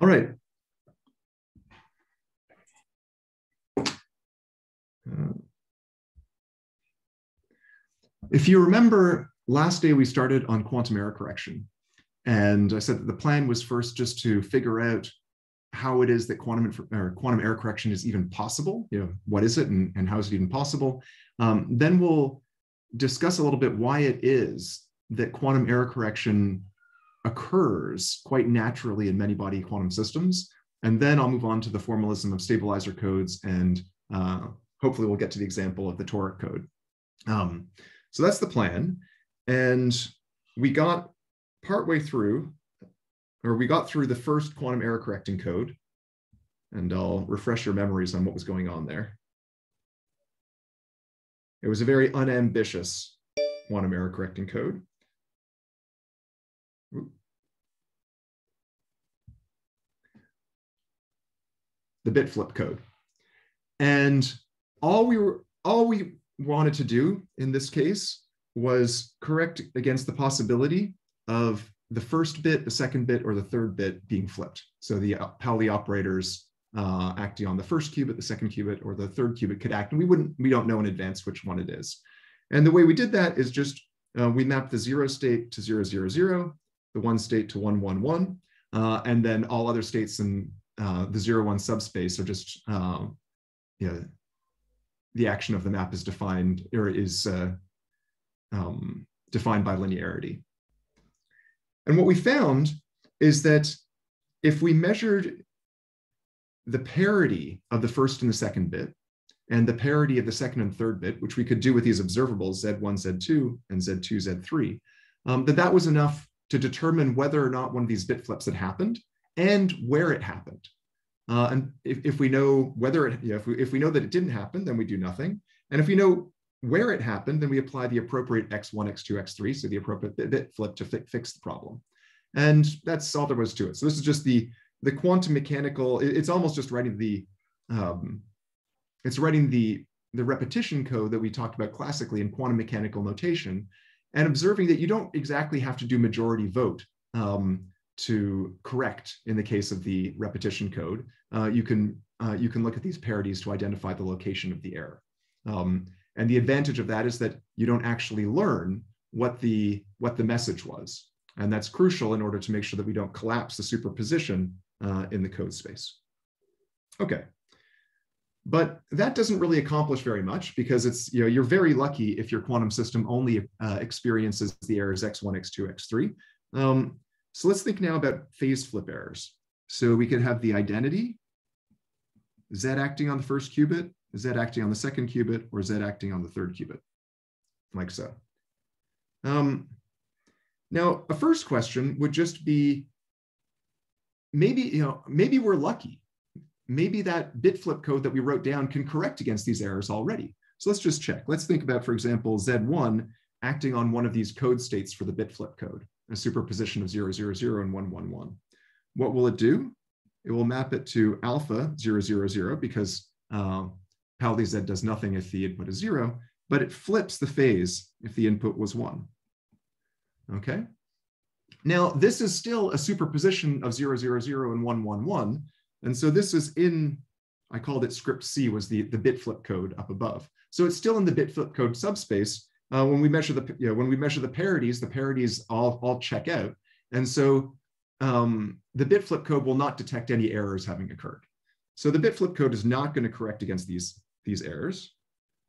All right. If you remember, last day we started on quantum error correction. And I said that the plan was first just to figure out how it is that quantum or quantum error correction is even possible. You know, what is it and, and how is it even possible? Um, then we'll discuss a little bit why it is that quantum error correction occurs quite naturally in many body quantum systems. And then I'll move on to the formalism of stabilizer codes and uh, hopefully we'll get to the example of the toric code. Um, so that's the plan. And we got partway through, or we got through the first quantum error correcting code. And I'll refresh your memories on what was going on there. It was a very unambitious quantum error correcting code. The bit flip code. And all we were all we wanted to do in this case was correct against the possibility of the first bit, the second bit, or the third bit being flipped. So the Pauli operators uh, acting on the first qubit, the second qubit, or the third qubit could act, and we wouldn't, we don't know in advance which one it is. And the way we did that is just uh, we mapped the zero state to zero zero zero, the one state to one one one, uh, and then all other states in uh, the zero one subspace are just uh, you know, the action of the map is defined or is uh, um, defined by linearity. And what we found is that if we measured the parity of the first and the second bit and the parity of the second and third bit, which we could do with these observables Z1, Z2, and Z2, Z3, um, that that was enough to determine whether or not one of these bit flips had happened and where it happened. Uh, and if, if we know whether it, yeah, if, we, if we know that it didn't happen, then we do nothing. And if we know where it happened, then we apply the appropriate x1, x2, x3, so the appropriate bit, bit flip to fi fix the problem. And that's all there was to it. So this is just the, the quantum mechanical, it, it's almost just writing the, um, it's writing the, the repetition code that we talked about classically in quantum mechanical notation and observing that you don't exactly have to do majority vote. Um, to correct in the case of the repetition code, uh, you can uh, you can look at these parities to identify the location of the error. Um, and the advantage of that is that you don't actually learn what the what the message was, and that's crucial in order to make sure that we don't collapse the superposition uh, in the code space. Okay, but that doesn't really accomplish very much because it's you know you're very lucky if your quantum system only uh, experiences the errors x1, x2, x3. Um, so let's think now about phase flip errors. So we could have the identity, Z acting on the first qubit, Z acting on the second qubit, or Z acting on the third qubit, like so. Um, now, a first question would just be, maybe, you know, maybe we're lucky. Maybe that bit flip code that we wrote down can correct against these errors already. So let's just check. Let's think about, for example, Z1 acting on one of these code states for the bit flip code a superposition of 0, 0, 0 and 1, 1, 1. What will it do? It will map it to alpha 0, 0, 0 because uh, Pauli Z does nothing if the input is 0, but it flips the phase if the input was 1. Okay? Now, this is still a superposition of 0, 0, 0 and 1, 1, 1. And so this is in, I called it script C was the, the bit flip code up above. So it's still in the bit flip code subspace, uh, when we measure the you know, when we measure the parities, the parities all all check out, and so um, the bit flip code will not detect any errors having occurred. So the bit flip code is not going to correct against these these errors.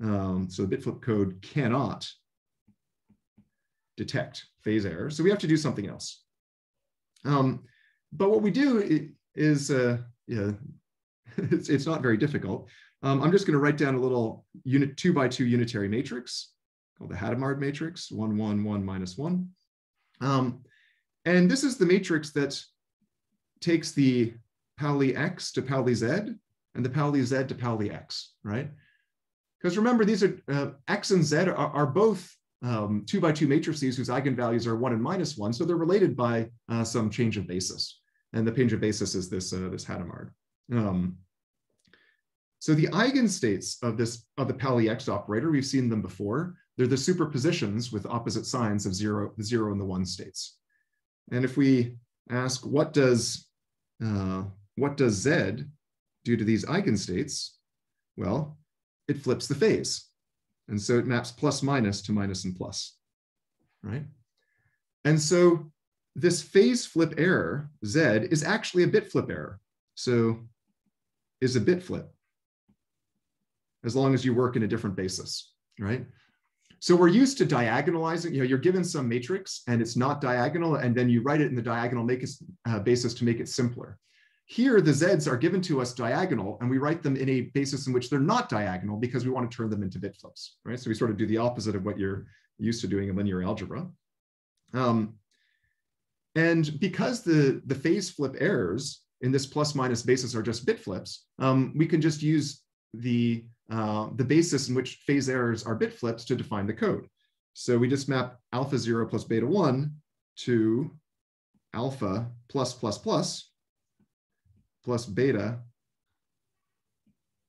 Um, so the bit flip code cannot detect phase errors. So we have to do something else. Um, but what we do is, uh, yeah, it's, it's not very difficult. Um, I'm just going to write down a little unit two by two unitary matrix called the Hadamard matrix, one, one, one, minus one. Um, and this is the matrix that takes the Pauli X to Pauli Z and the Pauli Z to Pauli X, right? Because remember, these are uh, X and Z are, are both um, two by two matrices whose eigenvalues are one and minus one. So they're related by uh, some change of basis. And the change of basis is this, uh, this Hadamard. Um, so the eigenstates of this of the Pauli X operator, we've seen them before. They're the superpositions with opposite signs of zero, the zero and the one states. And if we ask, what does uh, what does Z do to these eigenstates? Well, it flips the phase. And so it maps plus minus to minus and plus, right? And so this phase flip error, Z, is actually a bit flip error. So is a bit flip, as long as you work in a different basis, right? So we're used to diagonalizing, you know, you're given some matrix and it's not diagonal, and then you write it in the diagonal make uh, basis to make it simpler. Here, the Zs are given to us diagonal, and we write them in a basis in which they're not diagonal because we want to turn them into bit flips, right? So we sort of do the opposite of what you're used to doing in linear algebra. Um, and because the, the phase flip errors in this plus minus basis are just bit flips, um, we can just use the, uh, the basis in which phase errors are bit flips to define the code. So we just map alpha zero plus beta one to alpha plus plus plus plus beta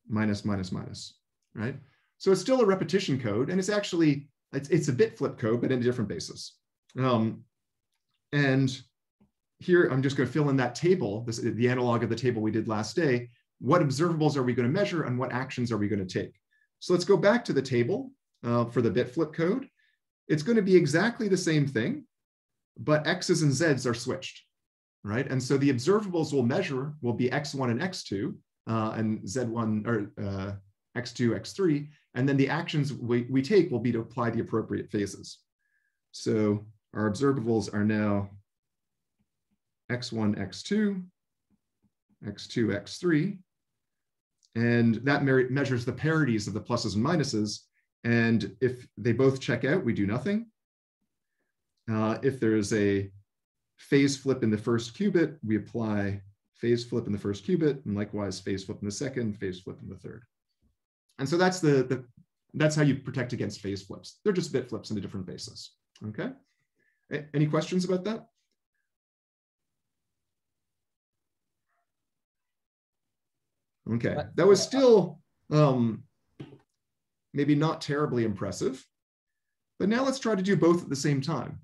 minus minus minus, right? So it's still a repetition code, and it's actually, it's, it's a bit flip code, but in a different basis. Um, and here, I'm just going to fill in that table, this, the analog of the table we did last day. What observables are we going to measure and what actions are we going to take? So let's go back to the table uh, for the bit flip code. It's going to be exactly the same thing, but X's and Z's are switched right? And so the observables we'll measure will be x1 and x2, uh, and z1 or uh, x2, x3, and then the actions we, we take will be to apply the appropriate phases. So our observables are now x1, x2, x2, x3, and that measures the parities of the pluses and minuses. And if they both check out, we do nothing. Uh, if there's a phase flip in the first qubit, we apply phase flip in the first qubit, and likewise phase flip in the second, phase flip in the third. And so that's the, the that's how you protect against phase flips. They're just bit flips in a different basis. Okay. Any questions about that? Okay, that was still um, maybe not terribly impressive, but now let's try to do both at the same time.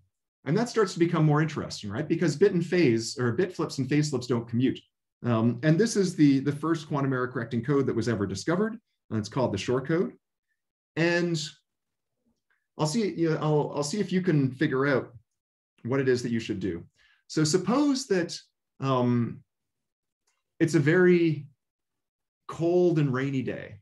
And that starts to become more interesting, right? Because bit and phase, or bit flips and phase flips don't commute. Um, and this is the, the first quantum error correcting code that was ever discovered. And it's called the Shor code. And I'll see, you know, I'll, I'll see if you can figure out what it is that you should do. So suppose that um, it's a very cold and rainy day.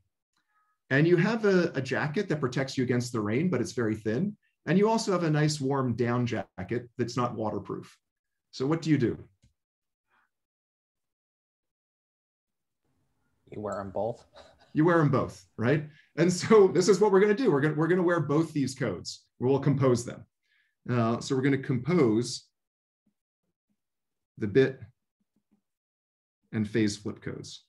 And you have a, a jacket that protects you against the rain, but it's very thin. And you also have a nice warm down jacket that's not waterproof. So what do you do? You wear them both. You wear them both, right? And so this is what we're going to do. We're going we're going to wear both these codes. We'll compose them. Uh, so we're going to compose the bit and phase flip codes.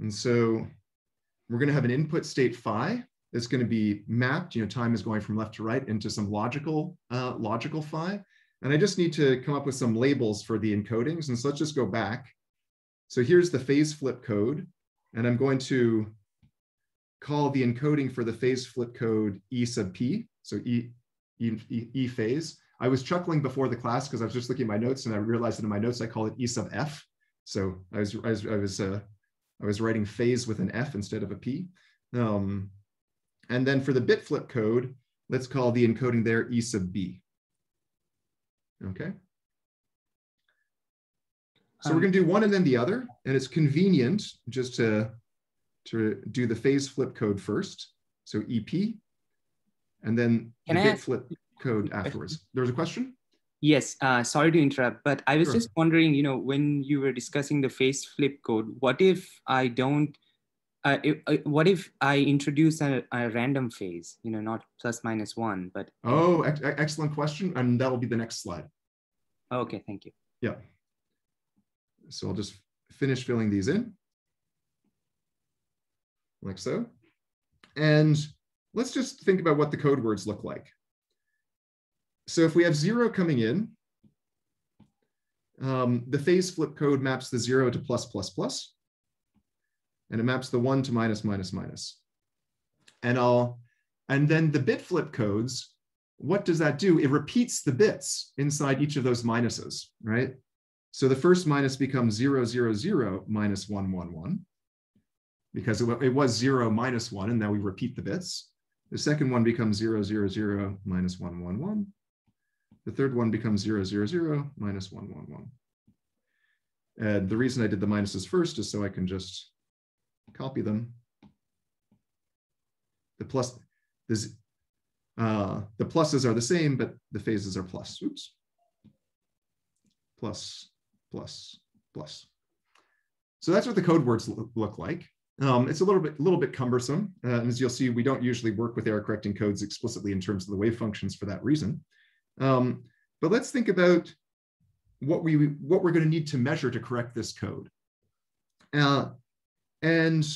And so we're going to have an input state phi that's going to be mapped. You know, time is going from left to right into some logical uh, logical phi. And I just need to come up with some labels for the encodings. And so let's just go back. So here's the phase flip code. And I'm going to call the encoding for the phase flip code E sub P. So E, e, e, phase. I was chuckling before the class because I was just looking at my notes and I realized that in my notes I call it E sub F. So I was, I was, I was uh, I was writing phase with an F instead of a P. Um, and then for the bit flip code, let's call the encoding there E sub B. Okay. So um, we're going to do one and then the other, and it's convenient just to, to do the phase flip code first. So EP, and then the bit flip code afterwards. There was a question? Yes, uh, sorry to interrupt, but I was sure. just wondering, you know, when you were discussing the phase flip code, what if I don't, uh, if, uh, what if I introduce a, a, random phase, you know, not plus minus one, but. Oh, ex excellent question. And that will be the next slide. Okay, thank you. Yeah. So I'll just finish filling these in like so. And let's just think about what the code words look like. So if we have zero coming in, um, the phase flip code maps the zero to plus, plus, plus, and it maps the one to minus, minus, minus. And I'll, and then the bit flip codes what does that do? It repeats the bits inside each of those minuses, right? So the first minus becomes 0, 0, 0, minus 1, 1, 1, because it, was 0, minus 1, and now we repeat the bits. The second one becomes 0, 0, 0, minus 1, 1, 1. The third one becomes 0, 0, 0, minus 1, 1, 1. And the reason I did the minuses first is so I can just copy them. The plus, this, uh, the pluses are the same, but the phases are plus. Oops. Plus, plus, plus. So that's what the code words look like. Um, it's a little bit, a little bit cumbersome. Uh, and as you'll see, we don't usually work with error correcting codes explicitly in terms of the wave functions for that reason. Um, but let's think about what we what we're going to need to measure to correct this code. Uh, and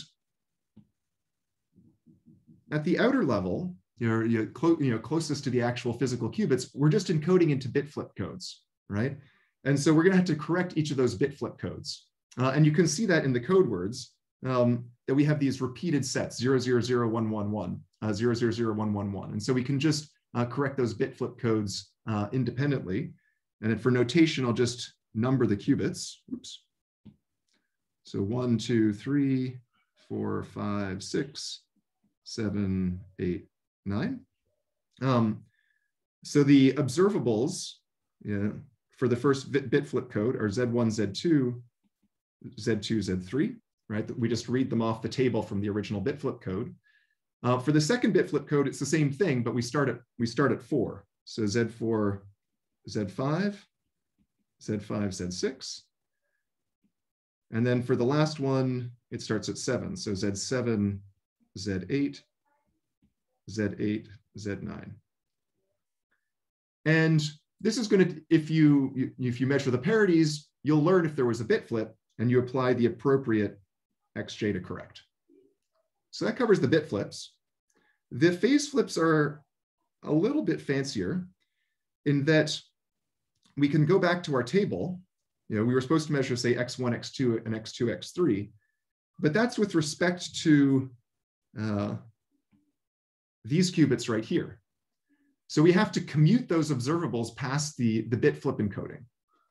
at the outer level, you're, you're you know, closest to the actual physical qubits, we're just encoding into bit flip codes, right? And so we're going to have to correct each of those bit flip codes. Uh, and you can see that in the code words um, that we have these repeated sets 000111, uh, 000111. And so we can just uh, correct those bit flip codes uh, independently. And for notation, I'll just number the qubits. Oops. So one, two, three, four, five, six, seven, eight, nine. Um, so the observables yeah, for the first bit, flip code are Z1, Z2, Z2, Z3, right? We just read them off the table from the original bit flip code. Uh, for the second bit flip code, it's the same thing, but we start at we start at four. So Z4, Z5, Z5, Z6. And then for the last one, it starts at seven. So Z7, Z8, Z8, Z9. And this is going to, if you, if you measure the parities, you'll learn if there was a bit flip and you apply the appropriate XJ to correct. So that covers the bit flips. The phase flips are a little bit fancier in that we can go back to our table. You know, we were supposed to measure, say, x1, x2, and x2, x3, but that's with respect to uh, these qubits right here. So we have to commute those observables past the, the bit flip encoding.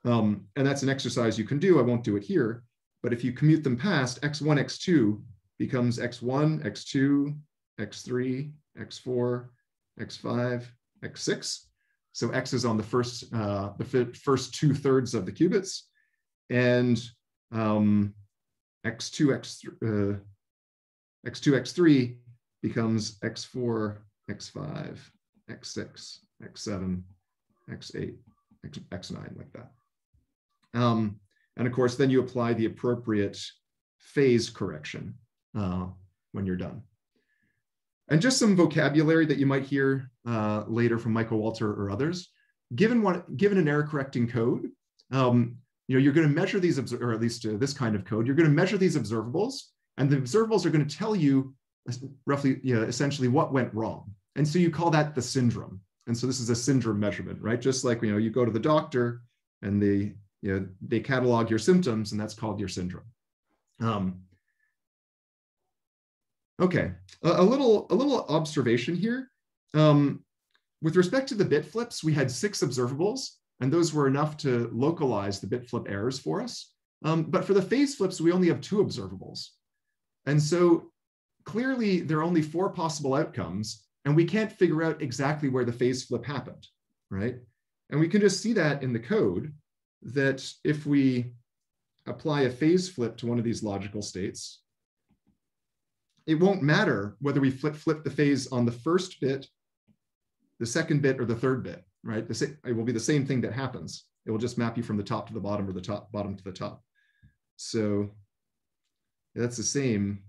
Um, and that's an exercise you can do. I won't do it here. But if you commute them past, x1, x2 becomes x1, x2, x3, x4, x5, x6. So x is on the first, uh, the first two thirds of the qubits. And um, x2, x, uh, x2, x3 becomes x4, x5, x6, x7, x8, x, x9, like that. Um, and of course, then you apply the appropriate phase correction uh, when you're done. And just some vocabulary that you might hear uh, later from Michael Walter or others. Given what, given an error correcting code, um, you know, you're going to measure these, or at least uh, this kind of code, you're going to measure these observables, and the observables are going to tell you roughly, you know, essentially what went wrong. And so you call that the syndrome. And so this is a syndrome measurement, right? Just like, you know, you go to the doctor and they, you know, they catalog your symptoms and that's called your syndrome. Um, okay, a, a, little, a little observation here. Um, with respect to the bit flips, we had six observables and those were enough to localize the bit flip errors for us. Um, but for the phase flips, we only have two observables. And so clearly there are only four possible outcomes and we can't figure out exactly where the phase flip happened, right? And we can just see that in the code that if we apply a phase flip to one of these logical states, it won't matter whether we flip flip the phase on the first bit, the second bit, or the third bit, right? It will be the same thing that happens. It will just map you from the top to the bottom or the top bottom to the top. So that's the same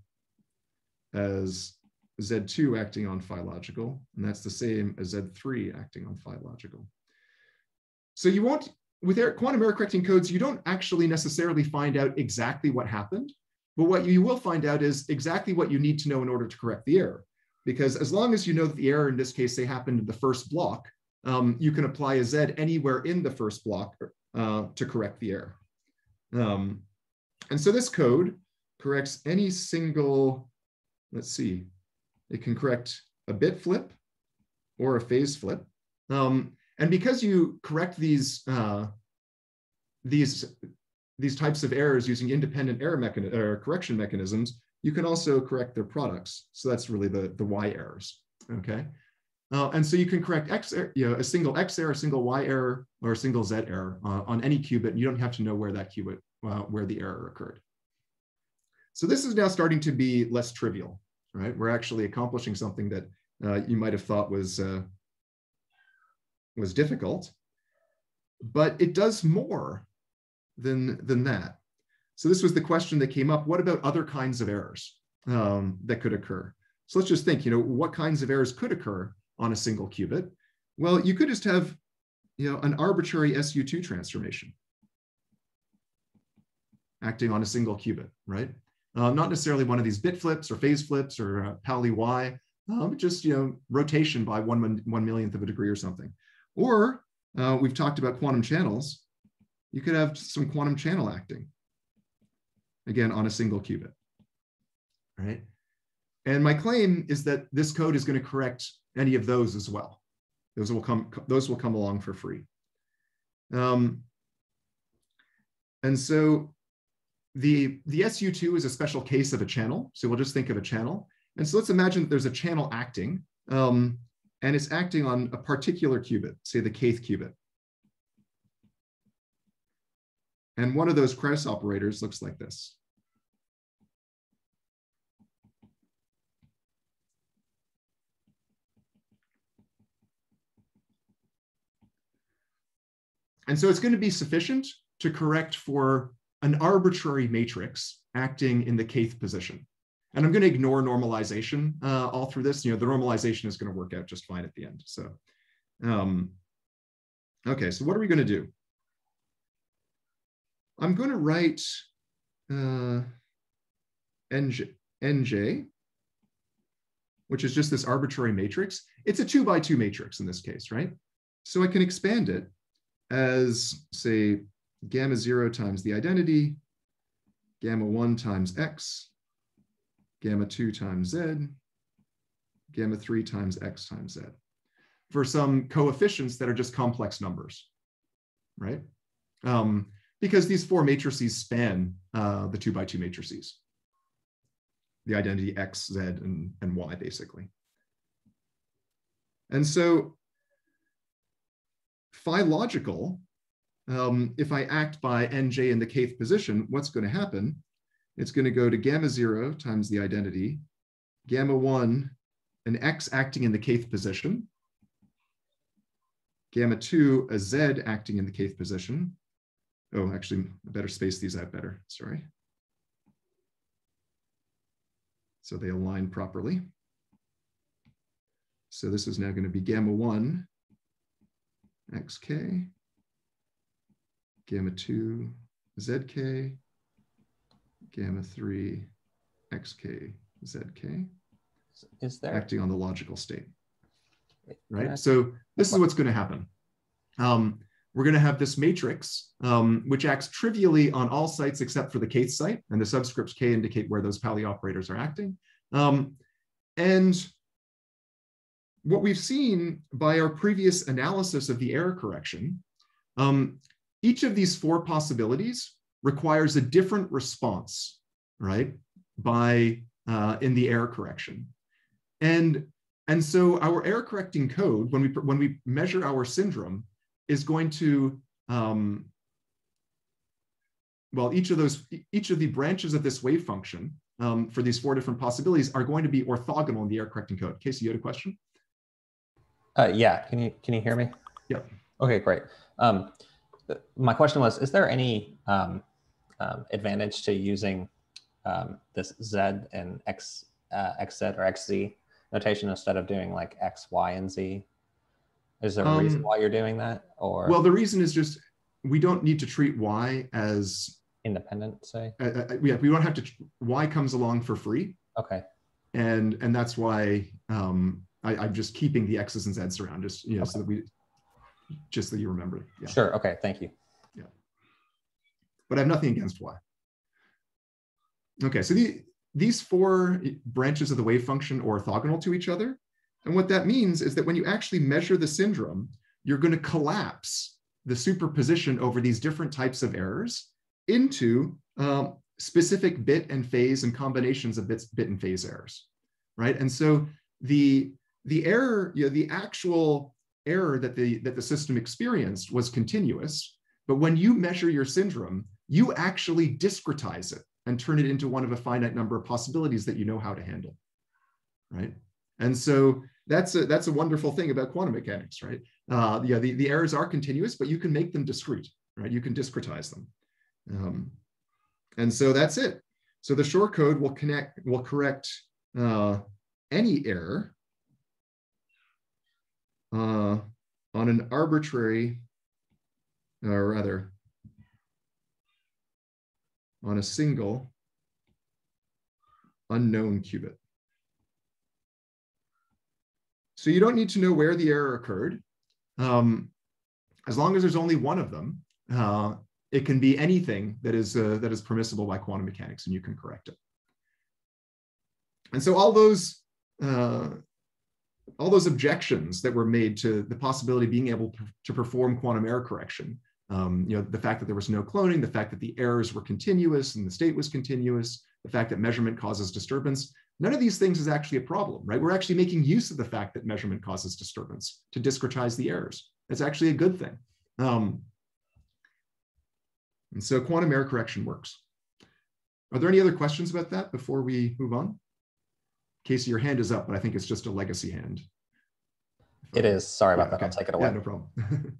as Z2 acting on phi logical, and that's the same as Z3 acting on phi logical. So you won't, with quantum error correcting codes, you don't actually necessarily find out exactly what happened, but what you will find out is exactly what you need to know in order to correct the error. Because as long as you know that the error in this case, they happened in the first block, um, you can apply a Z anywhere in the first block uh, to correct the error. Um, and so this code corrects any single let's see, it can correct a bit flip or a phase flip. Um, and because you correct these, uh, these, these types of errors using independent error or correction mechanisms, you can also correct their products. So that's really the, the Y errors, okay? Uh, and so you can correct X, you know, a single X error, a single Y error, or a single Z error uh, on any qubit. You don't have to know where that qubit, uh, where the error occurred. So this is now starting to be less trivial, right? We're actually accomplishing something that uh, you might have thought was, uh, was difficult, but it does more than, than that. So this was the question that came up. What about other kinds of errors um, that could occur? So let's just think, you know, what kinds of errors could occur on a single qubit? Well, you could just have, you know, an arbitrary SU2 transformation acting on a single qubit, right? Uh, not necessarily one of these bit flips or phase flips or uh, Pauli Y, um, just, you know, rotation by one, one millionth of a degree or something. Or uh, we've talked about quantum channels. You could have some quantum channel acting, again, on a single qubit, right? And my claim is that this code is going to correct any of those as well. Those will come, those will come along for free. Um, and so the, the SU2 is a special case of a channel. So we'll just think of a channel. And so let's imagine that there's a channel acting, um, and it's acting on a particular qubit, say the kth qubit. And one of those Kraus operators looks like this. And so it's going to be sufficient to correct for an arbitrary matrix acting in the kth position. And I'm going to ignore normalization uh, all through this. You know, the normalization is going to work out just fine at the end. So, um, okay, so what are we going to do? I'm going to write uh, NJ, NJ, which is just this arbitrary matrix. It's a two by two matrix in this case, right? So I can expand it as say gamma zero times the identity, gamma one times X, gamma two times Z, gamma three times X times Z for some coefficients that are just complex numbers, right? Um, because these four matrices span uh, the two by two matrices, the identity X, Z, and, and Y basically. And so phi logical, um, if I act by nj in the kth position, what's going to happen? It's going to go to gamma zero times the identity, gamma one, an x acting in the kth position, gamma two, a z acting in the kth position. Oh, actually, I better space these out better, sorry. So they align properly. So this is now going to be gamma one, xk, gamma 2 zk, gamma 3 xk zk. Is there acting on the logical state? Right. So this is what's going to happen. Um, we're going to have this matrix, um, which acts trivially on all sites except for the kth site, and the subscripts k indicate where those Pauli operators are acting. Um, and what we've seen by our previous analysis of the error correction, um, each of these four possibilities requires a different response, right, by uh, in the error correction. And, and so our error correcting code, when we, when we measure our syndrome, is going to, um, well, each of those, each of the branches of this wave function um, for these four different possibilities are going to be orthogonal in the error correcting code. Casey, you had a question? Uh, yeah, can you can you hear me? Yeah. Okay, great. Um, my question was: Is there any um, um, advantage to using um, this Z and X uh, XZ or XZ notation instead of doing like X, Y, and Z? Is there a reason um, why you're doing that? Or well, the reason is just we don't need to treat Y as independent. Say, uh, uh, yeah, we don't have to. Y comes along for free. Okay. And and that's why um, I, am just keeping the X's and Z's around, just you know, okay. so that we just so you remember. Yeah. Sure. Okay. Thank you. Yeah. But I have nothing against Y. Okay. So the, these four branches of the wave function are orthogonal to each other. And what that means is that when you actually measure the syndrome, you're going to collapse the superposition over these different types of errors into um, specific bit and phase and combinations of bits, bit and phase errors, right? And so the the error, you know, the actual error that the that the system experienced was continuous, but when you measure your syndrome, you actually discretize it and turn it into one of a finite number of possibilities that you know how to handle, right? And so that's a that's a wonderful thing about quantum mechanics, right? Uh, yeah, the, the errors are continuous, but you can make them discrete, right? You can discretize them. Um, and so that's it. So the Shor code will connect, will correct uh, any error uh, on an arbitrary, or rather, on a single unknown qubit. So you don't need to know where the error occurred. Um, as long as there's only one of them, uh, it can be anything that is, uh, that is permissible by quantum mechanics and you can correct it. And so all those, uh, all those objections that were made to the possibility of being able to perform quantum error correction, um, you know, the fact that there was no cloning, the fact that the errors were continuous and the state was continuous, the fact that measurement causes disturbance, none of these things is actually a problem, right? We're actually making use of the fact that measurement causes disturbance to discretize the errors. That's actually a good thing. Um, and so quantum error correction works. Are there any other questions about that before we move on? Casey, your hand is up, but I think it's just a legacy hand. It is. Sorry about yeah, that. Okay. I'll take it away. Yeah, no problem.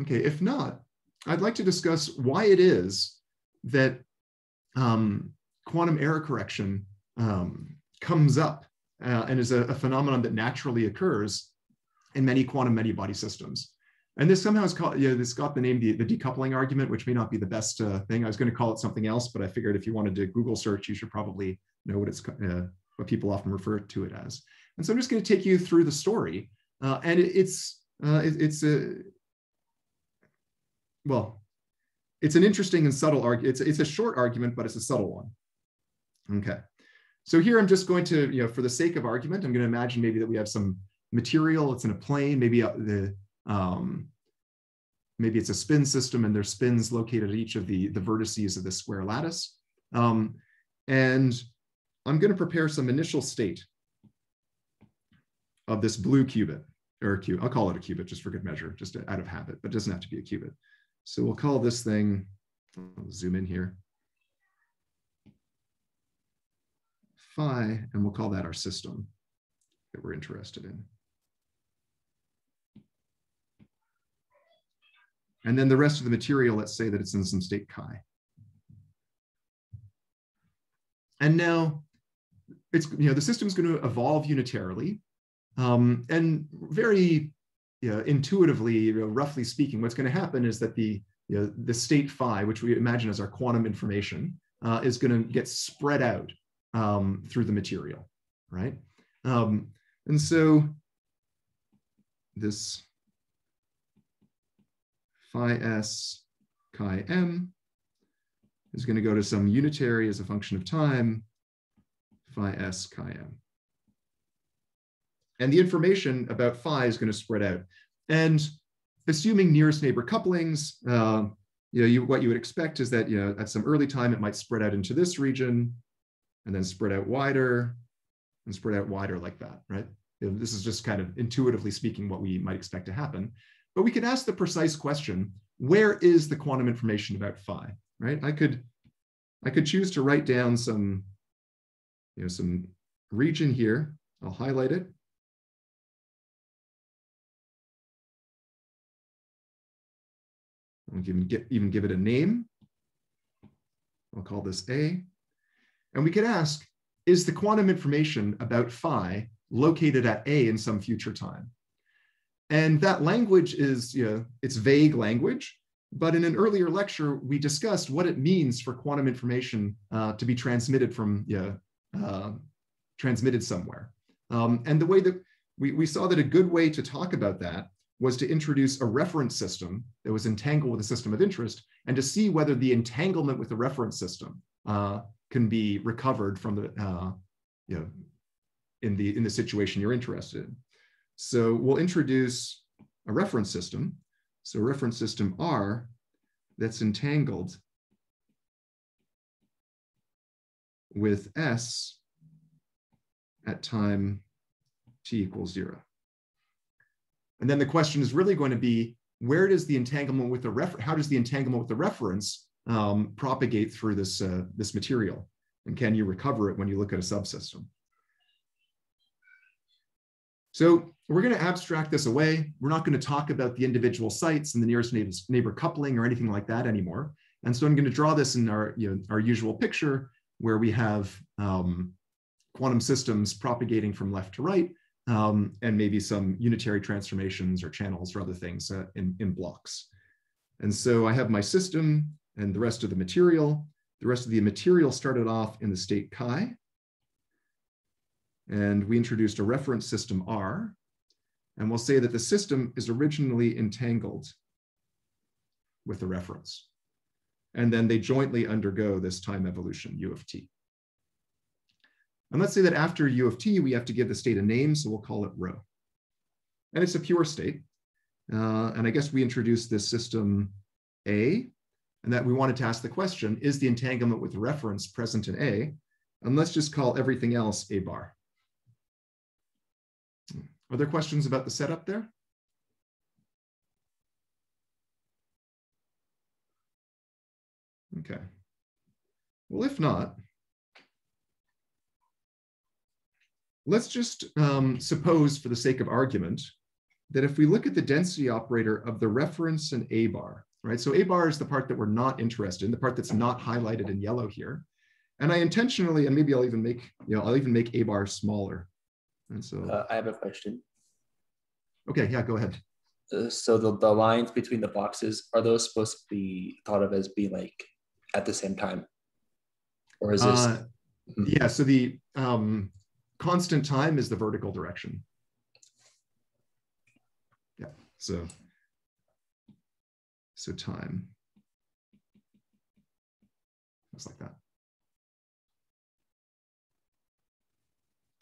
okay, if not, I'd like to discuss why it is that um, quantum error correction um, comes up uh, and is a, a, phenomenon that naturally occurs in many quantum many-body systems. And this somehow is called, yeah, this got the name the, the decoupling argument, which may not be the best uh, thing. I was going to call it something else, but I figured if you wanted to Google search, you should probably know what it's uh, what people often refer to it as. And so I'm just going to take you through the story, uh, and it, it's uh, it, it's a well, it's an interesting and subtle argument. It's it's a short argument, but it's a subtle one. Okay. So here I'm just going to, you know, for the sake of argument, I'm going to imagine maybe that we have some material, it's in a plane, maybe uh, the, um, maybe it's a spin system and there's spins located at each of the, the vertices of this square lattice. Um, and I'm going to prepare some initial state of this blue qubit, or a qubit. I'll call it a qubit just for good measure, just out of habit, but doesn't have to be a qubit. So we'll call this thing, I'll zoom in here, phi, and we'll call that our system that we're interested in. And then the rest of the material, let's say that it's in some state chi. And now it's, you know, the system's going to evolve unitarily. Um, and very you know, intuitively, you know, roughly speaking, what's going to happen is that the, you know, the state phi, which we imagine as our quantum information, uh, is going to get spread out um, through the material, right? Um, and so this phi s chi m is going to go to some unitary as a function of time, phi s chi m. And the information about phi is going to spread out. And assuming nearest neighbor couplings, uh, you know, you, what you would expect is that you know, at some early time, it might spread out into this region, and then spread out wider and spread out wider like that, right? This is just kind of intuitively speaking what we might expect to happen. But we could ask the precise question, where is the quantum information about phi, right? I could, I could choose to write down some, you know, some region here. I'll highlight it. I'll even, get, even give it a name. I'll call this A. And we could ask, is the quantum information about phi located at A in some future time? And that language is, you know, it's vague language, but in an earlier lecture, we discussed what it means for quantum information uh, to be transmitted from, yeah, uh, transmitted somewhere. Um, and the way that we, we saw that a good way to talk about that was to introduce a reference system that was entangled with a system of interest and to see whether the entanglement with the reference system uh, can be recovered from the, uh, you know, in the, in the situation you're interested in. So we'll introduce a reference system. So reference system R that's entangled with S at time t equals zero. And then the question is really going to be, where does the entanglement with the reference, how does the entanglement with the reference um, propagate through this, uh, this material? And can you recover it when you look at a subsystem? So we're going to abstract this away. We're not going to talk about the individual sites and the nearest neighbor coupling or anything like that anymore. And so I'm going to draw this in our, you know, our usual picture where we have um, quantum systems propagating from left to right um, and maybe some unitary transformations or channels or other things uh, in, in blocks. And so I have my system and the rest of the material. The rest of the material started off in the state chi. And we introduced a reference system R. And we'll say that the system is originally entangled with the reference. And then they jointly undergo this time evolution, U of t. And let's say that after U of t, we have to give the state a name, so we'll call it rho. And it's a pure state. Uh, and I guess we introduced this system A, and that we wanted to ask the question, is the entanglement with reference present in A? And let's just call everything else A bar. Are there questions about the setup there? Okay. Well, if not, let's just um, suppose for the sake of argument that if we look at the density operator of the reference and A bar, right? So A bar is the part that we're not interested in, the part that's not highlighted in yellow here. And I intentionally, and maybe I'll even make, you know, I'll even make A bar smaller. And so uh, I have a question. Okay, yeah, go ahead. Uh, so the, the lines between the boxes, are those supposed to be thought of as being like at the same time? Or is this? Uh, yeah, so the, um, constant time is the vertical direction. Yeah, so, so time. Just like that.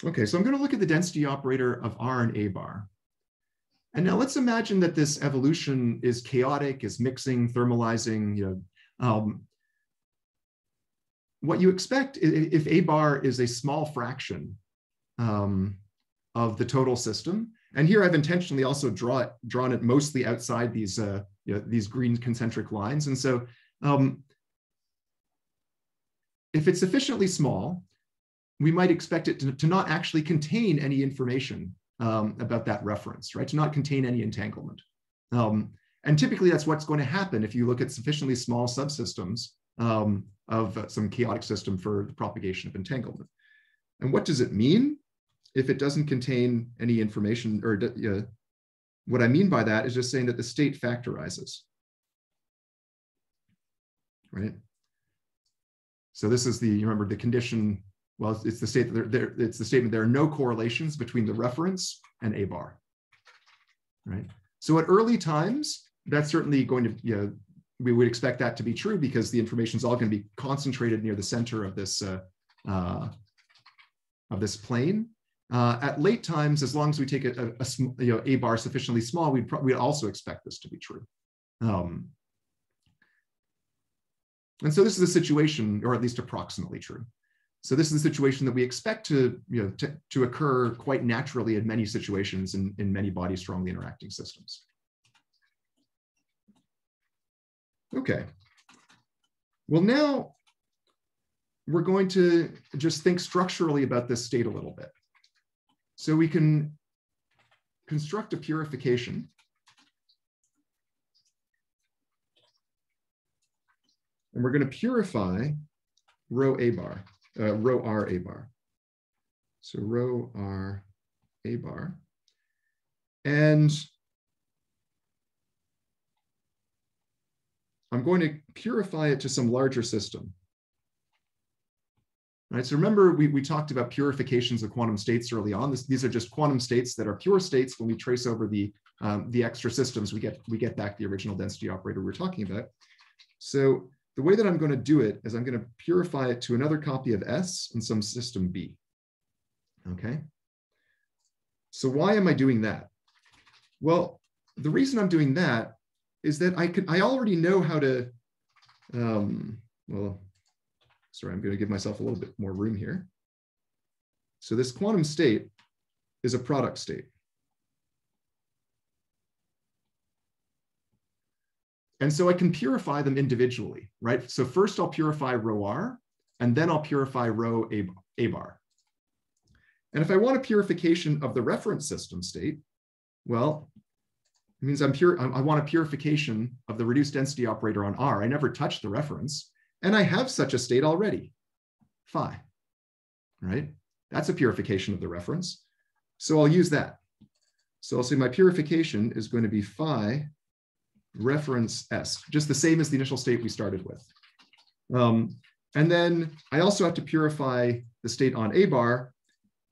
Okay, so I'm going to look at the density operator of R and A bar. And now let's imagine that this evolution is chaotic, is mixing, thermalizing. You know, um, what you expect if A bar is a small fraction um, of the total system. And here I've intentionally also draw it, drawn it mostly outside these, uh, you know, these green concentric lines. And so um, if it's sufficiently small, we might expect it to, to not actually contain any information um, about that reference, right? To not contain any entanglement. Um, and typically that's what's going to happen if you look at sufficiently small subsystems um, of some chaotic system for the propagation of entanglement. And what does it mean? if it doesn't contain any information or uh, what I mean by that is just saying that the state factorizes, right? So this is the, you remember the condition, well, it's the state that there, it's the statement there are no correlations between the reference and A bar, right? So at early times, that's certainly going to, you know, we would expect that to be true because the information is all going to be concentrated near the center of this uh, uh, of this plane. Uh, at late times, as long as we take a, a, a, you know, a bar sufficiently small, we'd, we'd also expect this to be true. Um, and so this is a situation, or at least approximately true. So this is a situation that we expect to, you know, to, to occur quite naturally in many situations in, in many body strongly interacting systems. Okay. Well, now we're going to just think structurally about this state a little bit. So we can construct a purification. And we're going to purify rho A bar, uh, rho R A bar. So rho R A bar. And I'm going to purify it to some larger system. Right, so remember, we, we talked about purifications of quantum states early on. This, these are just quantum states that are pure states. When we trace over the, um, the extra systems, we get, we get back the original density operator we are talking about. So the way that I'm going to do it is I'm going to purify it to another copy of S and some system B. Okay. So why am I doing that? Well, the reason I'm doing that is that I could I already know how to um, well, sorry, I'm going to give myself a little bit more room here. So this quantum state is a product state. And so I can purify them individually, right? So first I'll purify rho r, and then I'll purify rho a, a bar. And if I want a purification of the reference system state, well, it means I'm pure, I want a purification of the reduced density operator on R. I never touched the reference, and I have such a state already, phi, right? That's a purification of the reference. So I'll use that. So I'll say my purification is going to be phi reference S, just the same as the initial state we started with. Um, and then I also have to purify the state on A bar.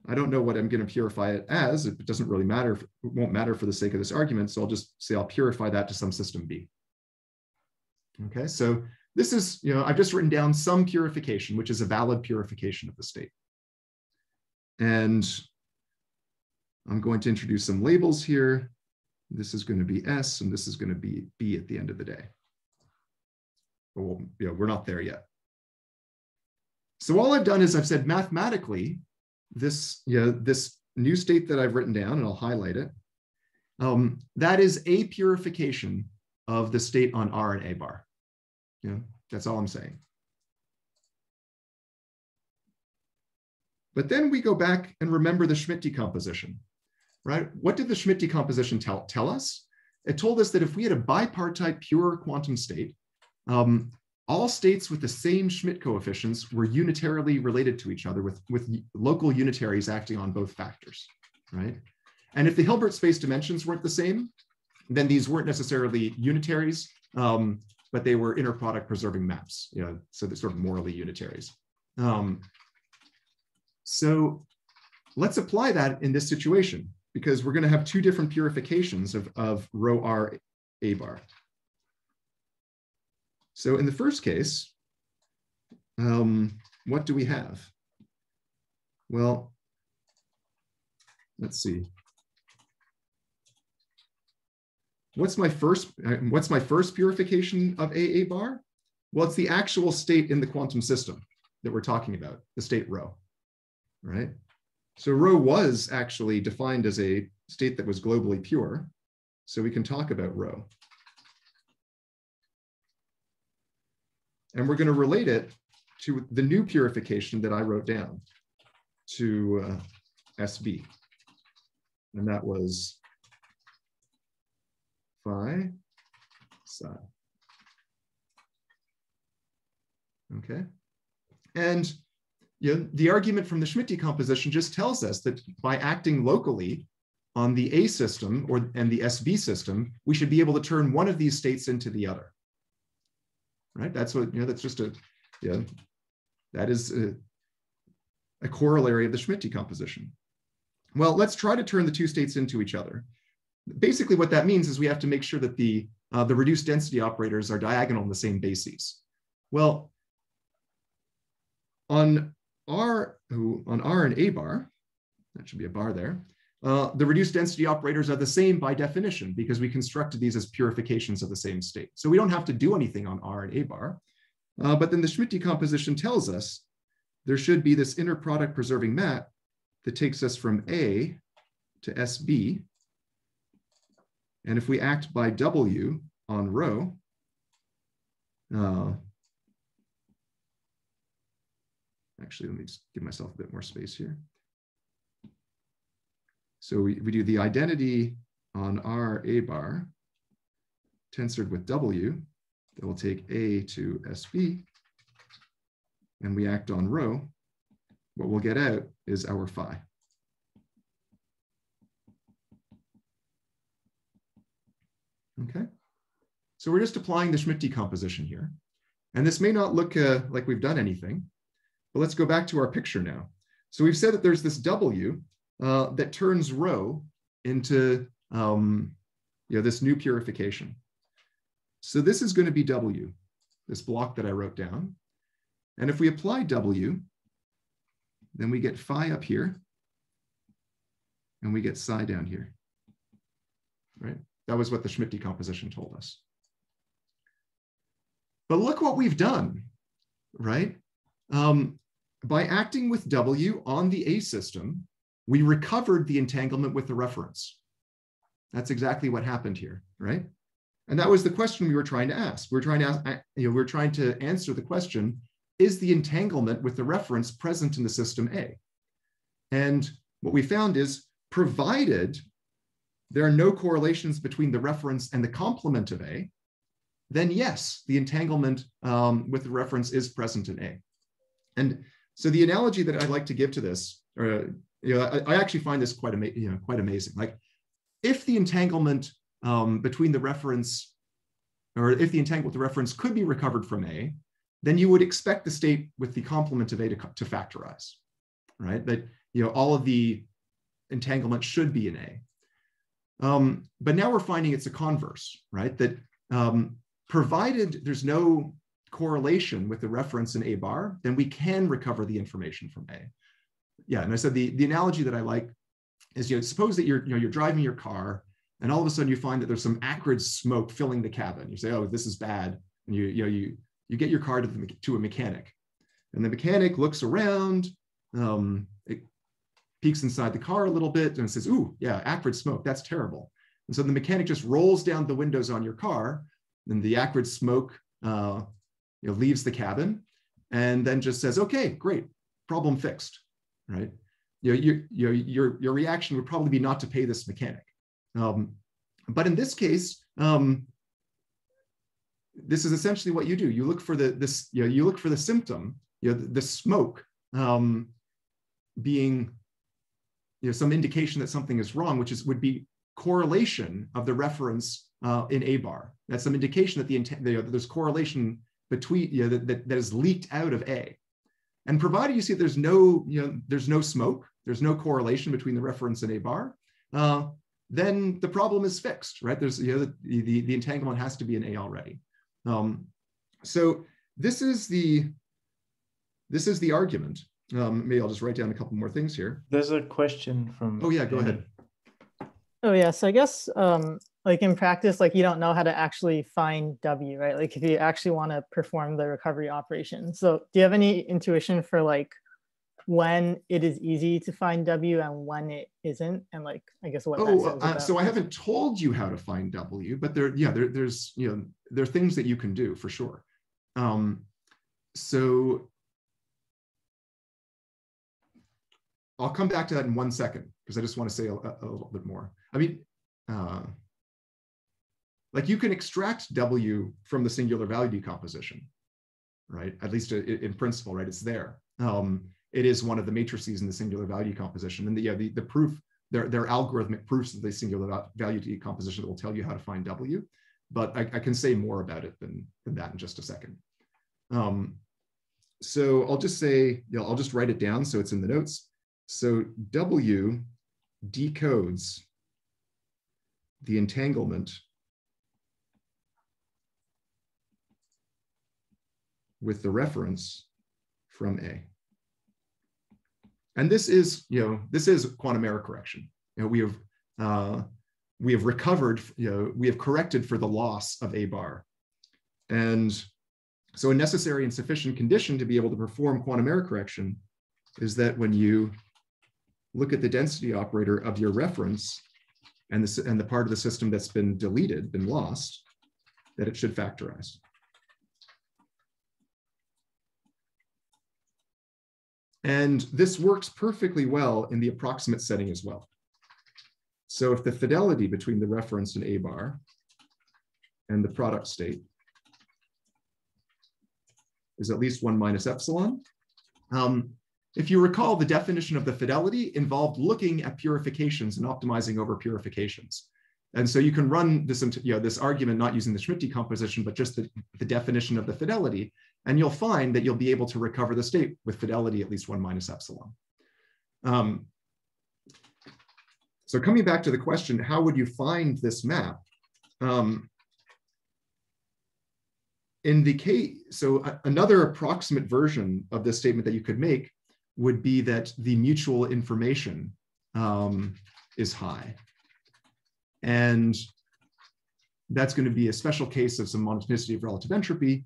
I don't know what I'm going to purify it as. It doesn't really matter. It won't matter for the sake of this argument. So I'll just say I'll purify that to some system B. Okay, so this is, you know, I've just written down some purification, which is a valid purification of the state. And I'm going to introduce some labels here. This is going to be S, and this is going to be B at the end of the day. But we'll, you know, we're not there yet. So all I've done is I've said mathematically, this, you know, this new state that I've written down, and I'll highlight it, um, that is a purification of the state on R and A bar. Know, that's all I'm saying. But then we go back and remember the Schmidt decomposition right? What did the Schmidt decomposition tell, tell us? It told us that if we had a bipartite pure quantum state, um, all states with the same Schmidt coefficients were unitarily related to each other with, with local unitaries acting on both factors, right? And if the Hilbert space dimensions weren't the same, then these weren't necessarily unitaries, um, but they were inner product preserving maps, you know, so they're sort of morally unitaries. Um, so let's apply that in this situation because we're going to have two different purifications of, of rho r a bar. So in the first case, um, what do we have? Well, let's see. What's my first, what's my first purification of AA bar? Well, it's the actual state in the quantum system that we're talking about, the state rho, right? So rho was actually defined as a state that was globally pure. So we can talk about rho. And we're going to relate it to the new purification that I wrote down to uh, SB. And that was phi psi. Okay. And you know, the argument from the Schmidt decomposition just tells us that by acting locally on the A system or and the SB system, we should be able to turn one of these states into the other. Right? That's what, you know, that's just a, yeah, that is a, a corollary of the Schmidt decomposition. Well, let's try to turn the two states into each other. Basically, what that means is we have to make sure that the, uh, the reduced density operators are diagonal in the same bases. Well, on R, on R and A bar, that should be a bar there, uh, the reduced density operators are the same by definition because we constructed these as purifications of the same state. So we don't have to do anything on R and A bar. Uh, but then the Schmidt decomposition tells us there should be this inner product preserving map that takes us from A to SB. And if we act by W on rho, uh, Actually, let me just give myself a bit more space here. So we, we do the identity on R A bar tensored with W that will take A to SB and we act on rho. What we'll get out is our phi. Okay, so we're just applying the Schmidt decomposition here. And this may not look uh, like we've done anything, but let's go back to our picture now. So we've said that there's this W uh, that turns rho into um, you know, this new purification. So this is going to be W. this block that I wrote down. And if we apply W, then we get phi up here, and we get psi down here, right? That was what the Schmidt decomposition told us. But look what we've done, right? Um, by acting with W on the A system, we recovered the entanglement with the reference. That's exactly what happened here, right? And that was the question we were trying to ask. We are trying to ask, you know, we we're trying to answer the question, is the entanglement with the reference present in the system A? And what we found is provided there are no correlations between the reference and the complement of A, then yes, the entanglement um, with the reference is present in A. And so the analogy that I like to give to this, or you know, I, I actually find this quite, ama- you know, quite amazing. Like if the entanglement um, between the reference, or if the entanglement with the reference could be recovered from A, then you would expect the state with the complement of A to, to factorize, right? That you know all of the entanglement should be in A. Um, but now we're finding it's a converse, right? That um, provided there's no correlation with the reference in A bar, then we can recover the information from A. Yeah, and I said the, the analogy that I like is, you know, suppose that you're, you know, you're driving your car and all of a sudden you find that there's some acrid smoke filling the cabin. You say, oh, this is bad. And you, you know, you, you get your car to, the, to a mechanic and the mechanic looks around, um, it peeks inside the car a little bit and says, ooh, yeah, acrid smoke, that's terrible. And so the mechanic just rolls down the windows on your car and the acrid smoke uh, you know, leaves the cabin and then just says, okay, great, problem fixed, right? You know, you, you your, your reaction would probably be not to pay this mechanic. Um, but in this case, um, this is essentially what you do. You look for the this, you know, you look for the symptom, you know, the, the smoke um, being, you know, some indication that something is wrong, which is would be correlation of the reference uh, in A bar. That's some indication that the you know, there's correlation between, you know, that, that, that is leaked out of A. And provided you see there's no, you know, there's no smoke, there's no correlation between the reference and A bar, uh, then the problem is fixed, right? There's, you know, the, the, the entanglement has to be in A already. Um, so this is the, this is the argument. Um, maybe I'll just write down a couple more things here. There's a question from. Oh yeah, go ahead. Oh yes, I guess um, like in practice, like you don't know how to actually find W, right? Like if you actually want to perform the recovery operation. So do you have any intuition for like when it is easy to find W and when it isn't? And like, I guess what Oh, uh, so I haven't told you how to find W, but there, yeah, there, there's, you know, there are things that you can do for sure. Um, so I'll come back to that in one second because I just want to say a, a, a little bit more. I mean, uh, like you can extract W from the singular value decomposition, right? At least in principle, right? It's there. Um, it is one of the matrices in the singular value decomposition. And the, yeah, the, the proof, there, there are algorithmic proofs of the singular value decomposition that will tell you how to find W, but I, I can say more about it than, than that in just a second. Um, so I'll just say, you know, I'll just write it down so it's in the notes. So W decodes the entanglement with the reference from A. And this is, you know, this is quantum error correction. You know, we have uh, we have recovered, you know, we have corrected for the loss of A bar. And so a necessary and sufficient condition to be able to perform quantum error correction is that when you look at the density operator of your reference and the, and the part of the system that's been deleted, been lost, that it should factorize. And this works perfectly well in the approximate setting as well. So if the fidelity between the reference and A bar and the product state is at least one minus epsilon, um, if you recall, the definition of the fidelity involved looking at purifications and optimizing over purifications. And so you can run this, you know, this argument not using the Schmidt decomposition, but just the, the definition of the fidelity. And you'll find that you'll be able to recover the state with fidelity at least one minus epsilon. Um, so coming back to the question, how would you find this map? Um, in the case, so another approximate version of this statement that you could make would be that the mutual information um, is high. And that's going to be a special case of some monotonicity of relative entropy.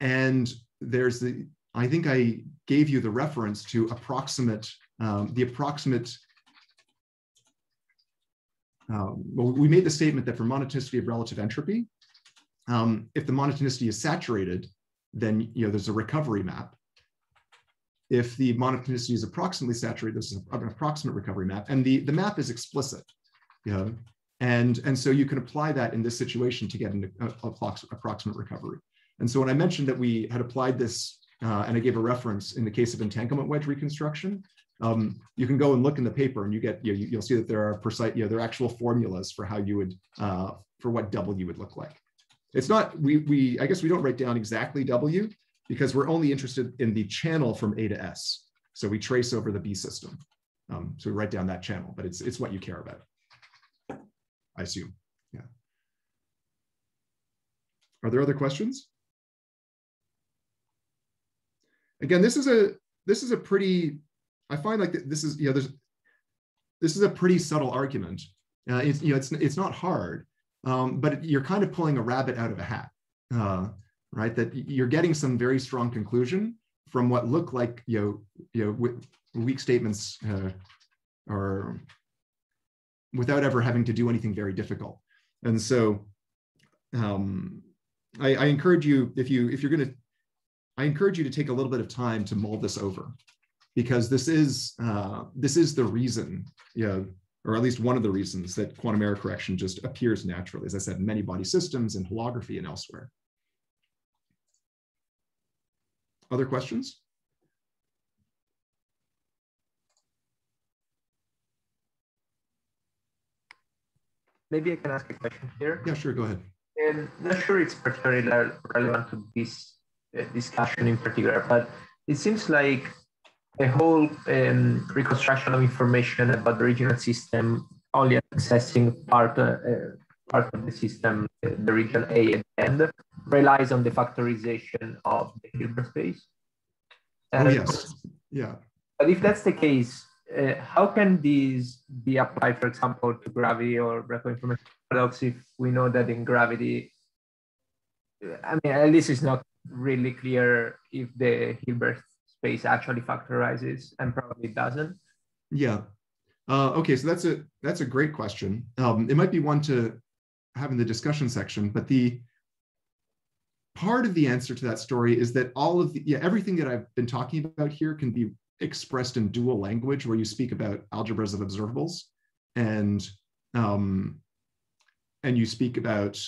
And there's the, I think I gave you the reference to approximate, um, the approximate, um, well, we made the statement that for monotonicity of relative entropy, um, if the monotonicity is saturated, then you know there's a recovery map. If the monotonicity is approximately saturated, there's an approximate recovery map, and the, the map is explicit. You know, and, and so you can apply that in this situation to get an approximate recovery. And so when I mentioned that we had applied this, uh, and I gave a reference in the case of entanglement wedge reconstruction, um, you can go and look in the paper and you get, you you'll see that there are precise, you know, there are actual formulas for how you would, uh, for what W would look like. It's not, we, we, I guess we don't write down exactly W because we're only interested in the channel from A to S. So we trace over the B system. Um, so we write down that channel, but it's, it's what you care about. I assume. Yeah. Are there other questions? Again, this is a this is a pretty. I find like this is you know there's this is a pretty subtle argument. Uh, it's you know it's it's not hard, um, but you're kind of pulling a rabbit out of a hat, uh, right? That you're getting some very strong conclusion from what look like you know you know weak statements uh, or without ever having to do anything very difficult. And so um, I, I, encourage you, if you if you're going to, I encourage you to take a little bit of time to mull this over, because this is uh, this is the reason, know, or at least one of the reasons that quantum error correction just appears naturally, as I said, in many body systems and holography and elsewhere. Other questions? Maybe I can ask a question here. Yeah, sure, go ahead. And I'm not sure it's particularly relevant to this uh, discussion in particular, but it seems like a whole um, reconstruction of information about the regional system only accessing part, uh, part of the system, uh, the region A at the end, relies on the factorization of the Hilbert space. oh, yes. Yeah. But if that's the case, uh, how can these be applied, for example, to gravity or black hole information paradox if we know that in gravity, I mean, at least it's not really clear if the Hilbert space actually factorizes and probably doesn't. Yeah. Uh, okay, so that's a that's a great question. Um, it might be one to have in the discussion section, but the part of the answer to that story is that all of the yeah everything that I've been talking about here can be expressed in dual language where you speak about algebras of observables and um, and you speak about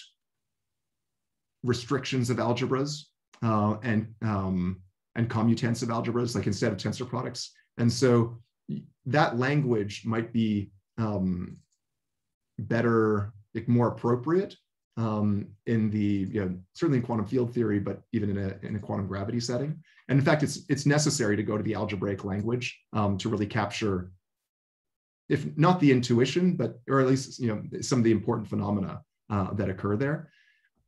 restrictions of algebras uh, and um, and commutative algebras like instead of tensor products and so that language might be um, better like more appropriate um, in the you know, certainly in quantum field theory, but even in a, in a quantum gravity setting. And in fact, it's it's necessary to go to the algebraic language um, to really capture, if not the intuition, but or at least you know some of the important phenomena uh, that occur there.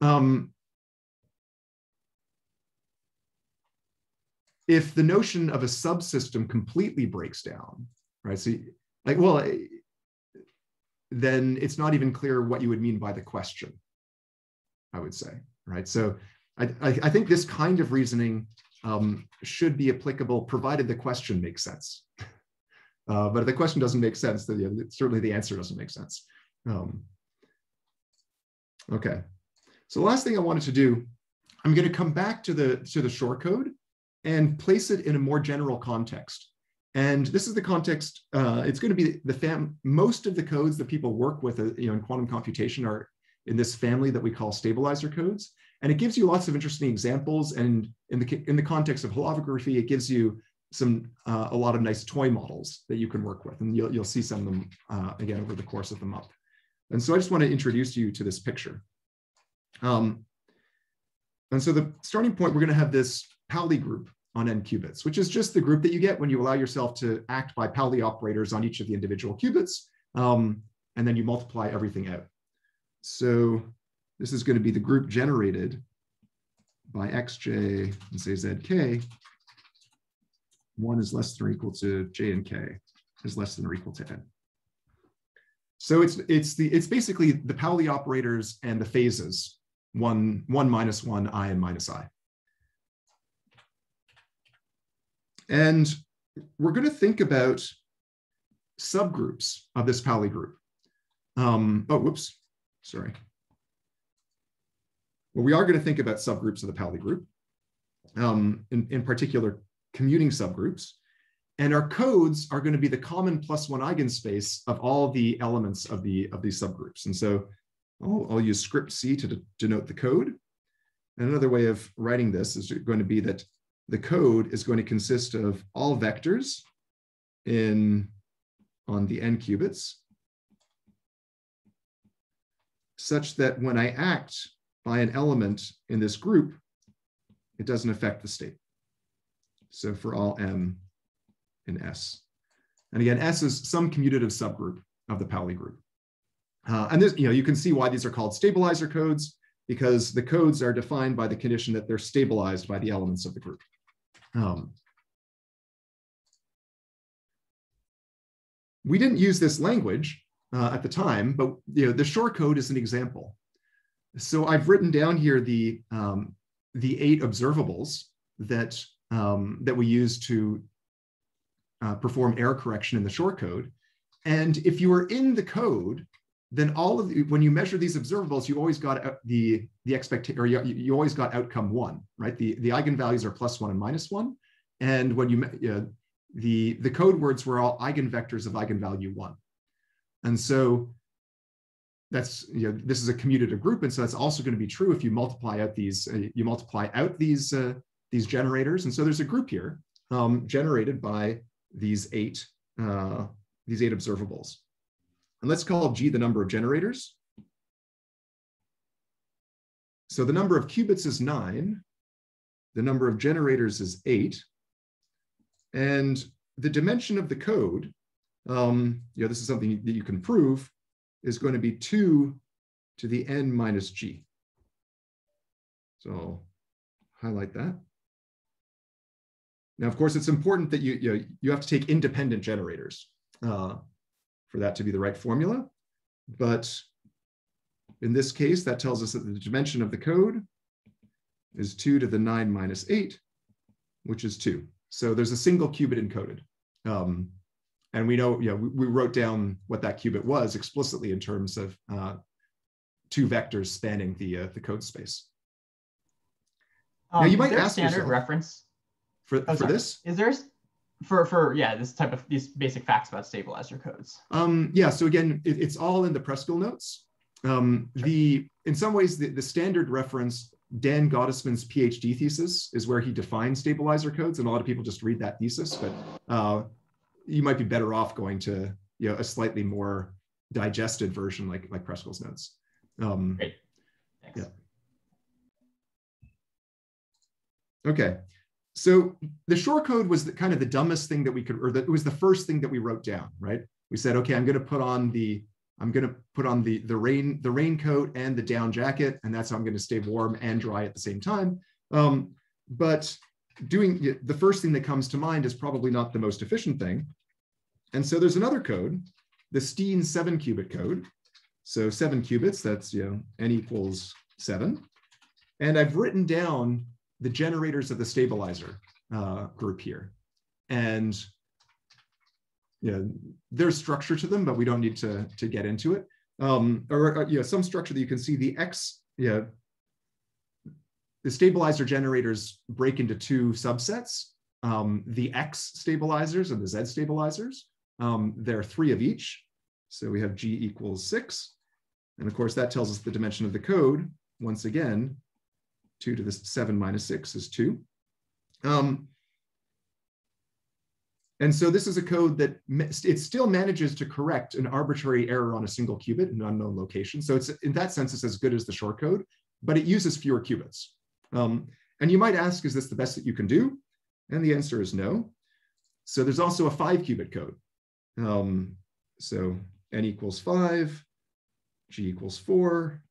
Um, if the notion of a subsystem completely breaks down, right? So, like, well, then it's not even clear what you would mean by the question. I would say, right? So I, I, think this kind of reasoning um, should be applicable provided the question makes sense. Uh, but if the question doesn't make sense, then certainly the answer doesn't make sense. Um, okay, so the last thing I wanted to do, I'm going to come back to the to the Shor code and place it in a more general context. And this is the context. Uh, it's going to be the fam. Most of the codes that people work with, uh, you know, in quantum computation are in this family that we call stabilizer codes. And it gives you lots of interesting examples. And in the, in the context of holography, it gives you some uh, a lot of nice toy models that you can work with. And you'll, you'll see some of them uh, again over the course of the month. And so I just want to introduce you to this picture. Um, and so the starting point, we're going to have this Pauli group on n qubits, which is just the group that you get when you allow yourself to act by Pauli operators on each of the individual qubits. Um, and then you multiply everything out. So this is going to be the group generated by xj and say zk, one is less than or equal to j and k is less than or equal to n. So it's it's the it's basically the Pauli operators and the phases, one, one minus one, i and minus i. And we're going to think about subgroups of this Pauli group. Um, oh, whoops, sorry. Well, we are going to think about subgroups of the Pauli group, um, in, in particular, commuting subgroups. And our codes are going to be the common plus one eigenspace of all the elements of, the, of these subgroups. And so I'll, I'll use script C to de denote the code. And another way of writing this is going to be that the code is going to consist of all vectors in on the n qubits such that when I act by an element in this group, it doesn't affect the state. So for all m in S. And again, S is some commutative subgroup of the Pauli group. Uh, and this, you know, you can see why these are called stabilizer codes because the codes are defined by the condition that they're stabilized by the elements of the group. Um, we didn't use this language uh, at the time, but you know, the Shor code is an example. So I've written down here the, um, the eight observables that, um, that we use to uh, perform error correction in the Shor code. And if you are in the code, then all of the, when you measure these observables, you always got the the expectation, or you, you always got outcome one, right? The the eigenvalues are plus one and minus one, and when you uh, the the code words were all eigenvectors of eigenvalue one, and so that's you know this is a commutative group, and so that's also going to be true if you multiply out these uh, you multiply out these uh, these generators, and so there's a group here um, generated by these eight uh, these eight observables. And let's call G the number of generators. So the number of qubits is nine. The number of generators is eight. And the dimension of the code, um, you know, this is something that you can prove, is going to be two to the n minus g. So I'll highlight that. Now, of course, it's important that you, you, you have to take independent generators. Uh, for that to be the right formula. But in this case, that tells us that the dimension of the code is 2 to the 9 minus 8, which is 2. So there's a single qubit encoded. Um, and we know, you know, we, we, wrote down what that qubit was explicitly in terms of uh, two vectors spanning the, uh, the code space. Um, now you might ask standard yourself, reference for, oh, for this. Is there for for yeah this type of these basic facts about stabilizer codes um yeah so again it, it's all in the preskill notes um sure. the in some ways the, the standard reference dan gottesman's phd thesis is where he defines stabilizer codes and a lot of people just read that thesis but uh you might be better off going to you know a slightly more digested version like like preskill's notes um Great. Thanks. yeah okay so the Shor code was the, kind of the dumbest thing that we could, or that it was the first thing that we wrote down, right? We said, okay, I'm going to put on the, I'm going to put on the the rain the raincoat and the down jacket, and that's how I'm going to stay warm and dry at the same time. Um, but doing the first thing that comes to mind is probably not the most efficient thing. And so there's another code, the Steane seven qubit code. So seven qubits, that's you know n equals seven. And I've written down the generators of the stabilizer uh, group here. And know, there's structure to them, but we don't need to, to get into it. Um, or uh, you know, some structure that you can see the X, know, the stabilizer generators break into two subsets, um, the X stabilizers and the Z stabilizers. Um, there are three of each. So we have G equals six. And of course, that tells us the dimension of the code. Once again, 2 to the 7 minus 6 is 2. Um, and so this is a code that it still manages to correct an arbitrary error on a single qubit in an unknown location. So it's in that sense, it's as good as the Shor code, but it uses fewer qubits. Um, and you might ask, is this the best that you can do? And the answer is no. So there's also a five qubit code. Um, so n equals five, g equals four,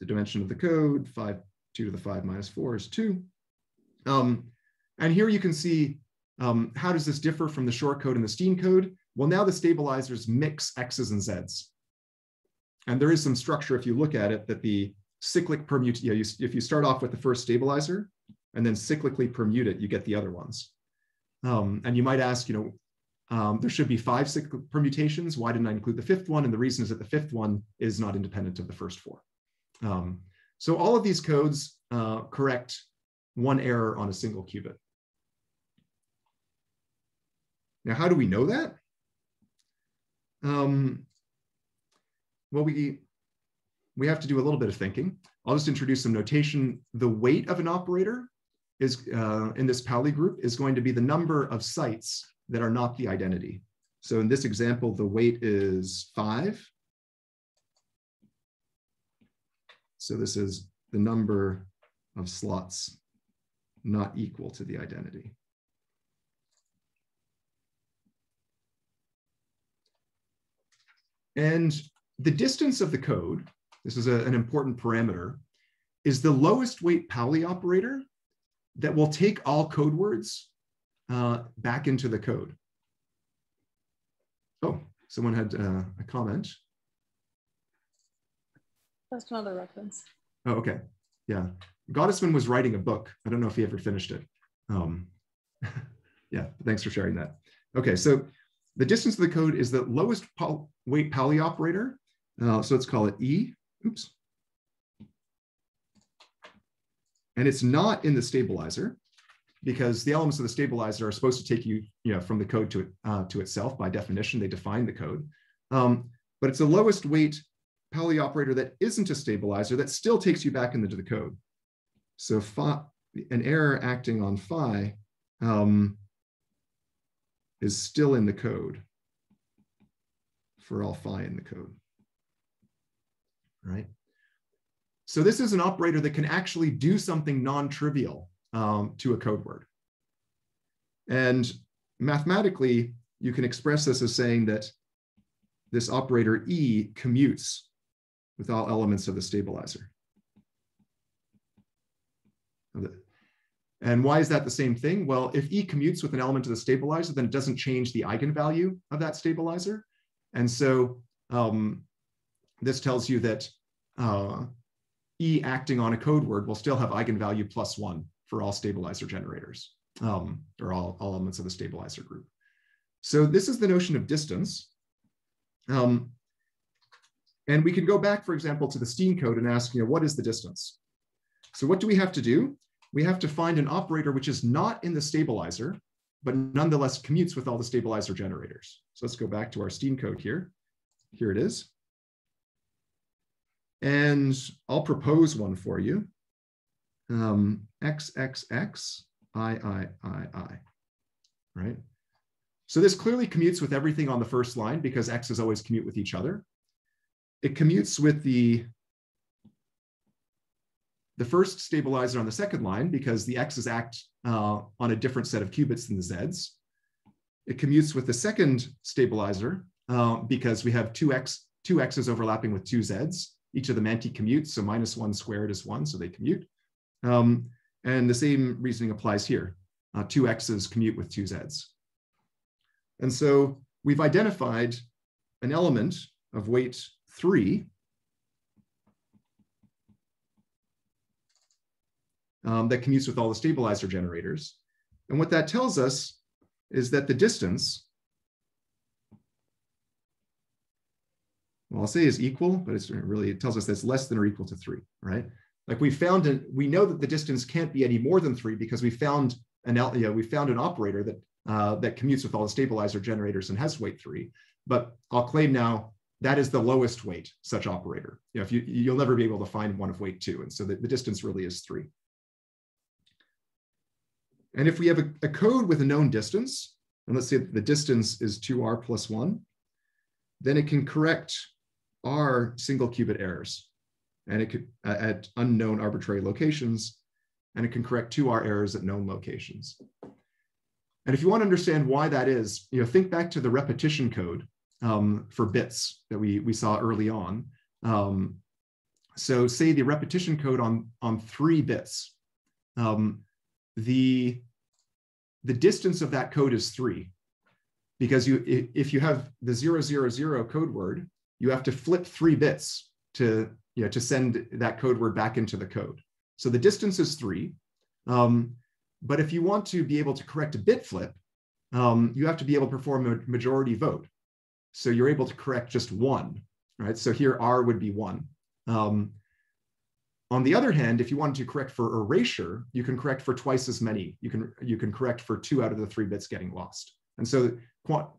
the dimension of the code, five 2 to the 5 minus 4 is 2. Um, and here you can see um, how does this differ from the Shor code and the Steane code? Well, now the stabilizers mix x's and z's. And there is some structure, if you look at it, that the cyclic permute, you know, you, if you start off with the first stabilizer and then cyclically permute it, you get the other ones. Um, and you might ask, you know, um, there should be five cyclic permutations. Why didn't I include the fifth one? And the reason is that the fifth one is not independent of the first four. Um, so all of these codes uh, correct one error on a single qubit. Now, how do we know that? Um, well, we, we have to do a little bit of thinking. I'll just introduce some notation. The weight of an operator is uh, in this Pauli group is going to be the number of sites that are not the identity. So in this example, the weight is five. So this is the number of slots not equal to the identity. And the distance of the code, this is a, an important parameter, is the lowest weight Pauli operator that will take all code words uh, back into the code. Oh, someone had uh, a comment. That's another reference. Oh, okay. Yeah. Gottesman was writing a book. I don't know if he ever finished it. Um, yeah, thanks for sharing that. Okay, so the distance of the code is the lowest weight Pauli operator. Uh, so let's call it E. Oops. And it's not in the stabilizer because the elements of the stabilizer are supposed to take you, you know, from the code to, it, uh, to itself. By definition, they define the code. Um, but it's the lowest weight Pauli operator that isn't a stabilizer that still takes you back into the code. So phi, an error acting on phi um, is still in the code for all phi in the code, right? So this is an operator that can actually do something non-trivial um, to a code word. And mathematically, you can express this as saying that this operator E commutes with all elements of the stabilizer. And why is that the same thing? Well, if E commutes with an element of the stabilizer, then it doesn't change the eigenvalue of that stabilizer. And so um, this tells you that uh, E acting on a code word will still have eigenvalue plus one for all stabilizer generators, um, or all, all, elements of the stabilizer group. So this is the notion of distance. Um, and we can go back, for example, to the Steane code and ask, you know, what is the distance? So what do we have to do? we have to find an operator which is not in the stabilizer, but nonetheless commutes with all the stabilizer generators. So let's go back to our Steane code here. Here it is. And I'll propose one for you. Um, X, X, X, I, I, I, I, right? So this clearly commutes with everything on the first line because X's always commute with each other. It commutes with the the first stabilizer on the second line because the x's act uh, on a different set of qubits than the z's. It commutes with the second stabilizer uh, because we have two x two x's overlapping with two z's. Each of them anti-commutes, so minus one squared is one, so they commute. Um, and the same reasoning applies here. Uh, two x's commute with two z's. And so we've identified an element of weight three um, that commutes with all the stabilizer generators. And what that tells us is that the distance, well, I'll say is equal, but it's really, it tells us that's less than or equal to three, right? Like we found, an, we know that the distance can't be any more than three because we found an, you know, we found an operator that, uh, that commutes with all the stabilizer generators and has weight three. But I'll claim now that is the lowest weight such operator. You know, if you, you'll never be able to find one of weight two. And so the, the distance really is three. And if we have a, a code with a known distance, and let's say the distance is 2r plus 1, then it can correct r single qubit errors. And it could at unknown arbitrary locations, and it can correct 2r errors at known locations. And if you want to understand why that is, you know, think back to the repetition code um, for bits that we, we saw early on. Um, so say the repetition code on, on three bits, um, the, the distance of that code is three. Because you, if you have the zero, zero, zero code word, you have to flip three bits to, you know, to send that code word back into the code. So the distance is three. Um, but if you want to be able to correct a bit flip, um, you have to be able to perform a majority vote. So you're able to correct just one, right? So here R would be one. Um, on the other hand, if you wanted to correct for erasure, you can correct for twice as many. You can, you can correct for two out of the three bits getting lost. And so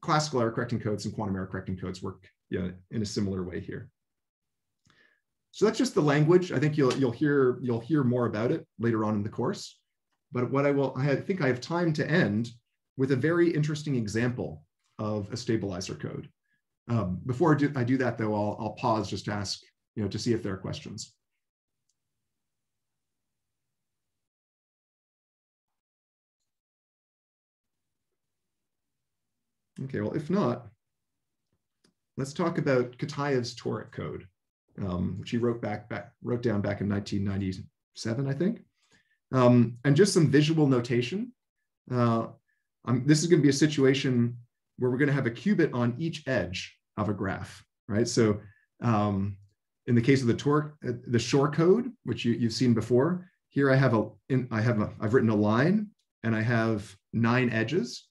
classical error correcting codes and quantum error correcting codes work yeah, in a similar way here. So that's just the language. I think you'll, you'll, hear, you'll hear more about it later on in the course. But what I will, I think I have time to end with a very interesting example of a stabilizer code. Um, before I do, I do that though, I'll, I'll pause just to ask, you know, to see if there are questions. Okay, well, if not, let's talk about Kitaev's toric code, um, which he wrote back, back wrote down back in 1997, I think. Um, and just some visual notation. Uh, um, this is going to be a situation where we're going to have a qubit on each edge of a graph, right? So um, in the case of the toric, uh, the Shor code, which you, you've seen before, here I have a, in, I have a, I've written a line and I have nine edges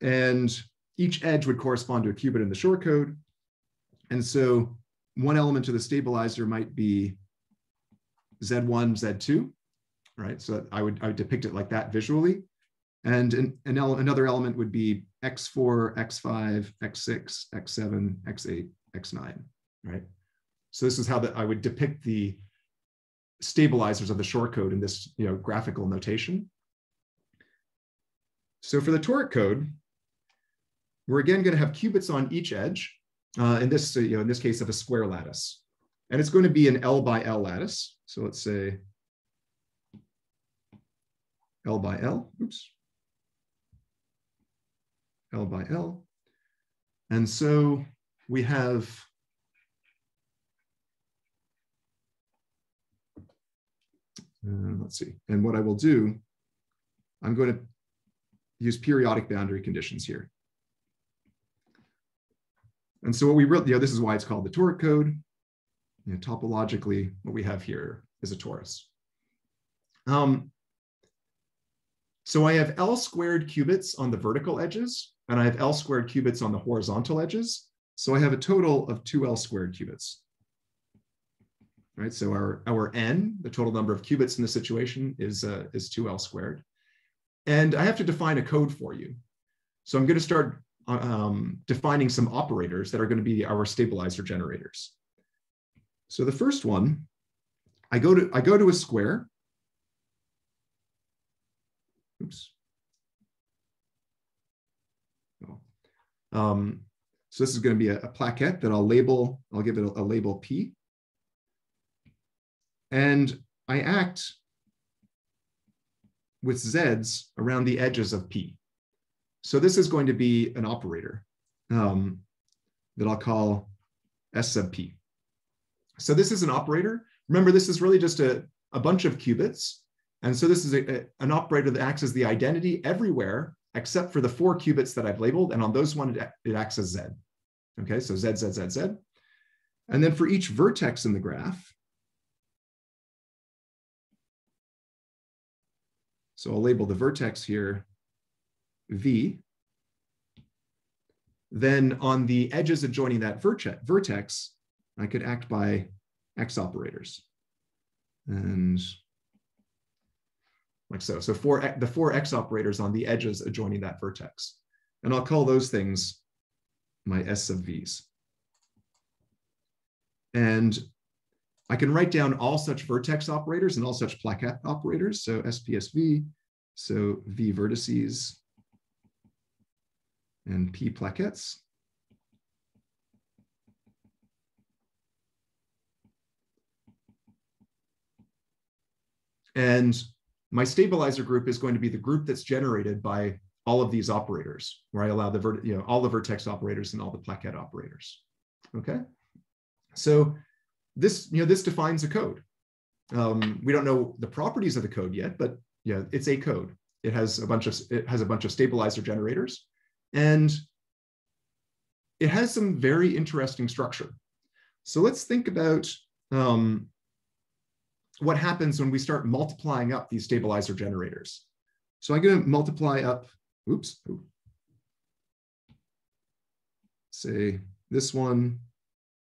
and each edge would correspond to a qubit in the Shor code. And so one element of the stabilizer might be Z1, Z2, right? So I would, I would depict it like that visually. And an, an ele another element would be X4, X5, X6, X7, X8, X9, right? So this is how that I would depict the stabilizers of the Shor code in this you know, graphical notation. So for the toric code, we're again going to have qubits on each edge, uh, in this you know in this case of a square lattice, and it's going to be an L by L lattice. So let's say L by L. Oops. L by L. And so we have uh, let's see. And what I will do, I'm going to use periodic boundary conditions here. And so what we really, you know, this is why it's called the toric code. You know, topologically, what we have here is a torus. Um, so I have L squared qubits on the vertical edges, and I have L squared qubits on the horizontal edges. So I have a total of two L squared qubits. Right, so our, our N, the total number of qubits in the situation is, uh, is two L squared. And I have to define a code for you. So I'm gonna start um, defining some operators that are gonna be our stabilizer generators. So the first one, I go to, I go to a square Oops. Oh. Um, so this is going to be a, a, plaquette that I'll label, I'll give it a, a label P. And I act with Zs around the edges of P. So this is going to be an operator um, that I'll call S sub P. So this is an operator. Remember, this is really just a, a bunch of qubits and so this is a, a, an operator that acts as the identity everywhere except for the four qubits that I've labeled. And on those one, it, it acts as Z. Okay, so Z, Z, Z, Z. And then for each vertex in the graph, so I'll label the vertex here V. Then on the edges adjoining that vertex, I could act by X operators. And like so. So four, the four X operators on the edges adjoining that vertex. And I'll call those things my S sub Vs. And I can write down all such vertex operators and all such plaquette operators. So SPSV, so V vertices and P plaquettes. And my stabilizer group is going to be the group that's generated by all of these operators, where I allow the you know all the vertex operators and all the plaquette operators. Okay, so this, you know, this defines a code. Um, we don't know the properties of the code yet, but yeah, it's a code. It has a bunch of it has a bunch of stabilizer generators, and it has some very interesting structure. So let's think about um, what happens when we start multiplying up these stabilizer generators. So I'm going to multiply up, oops, say this one,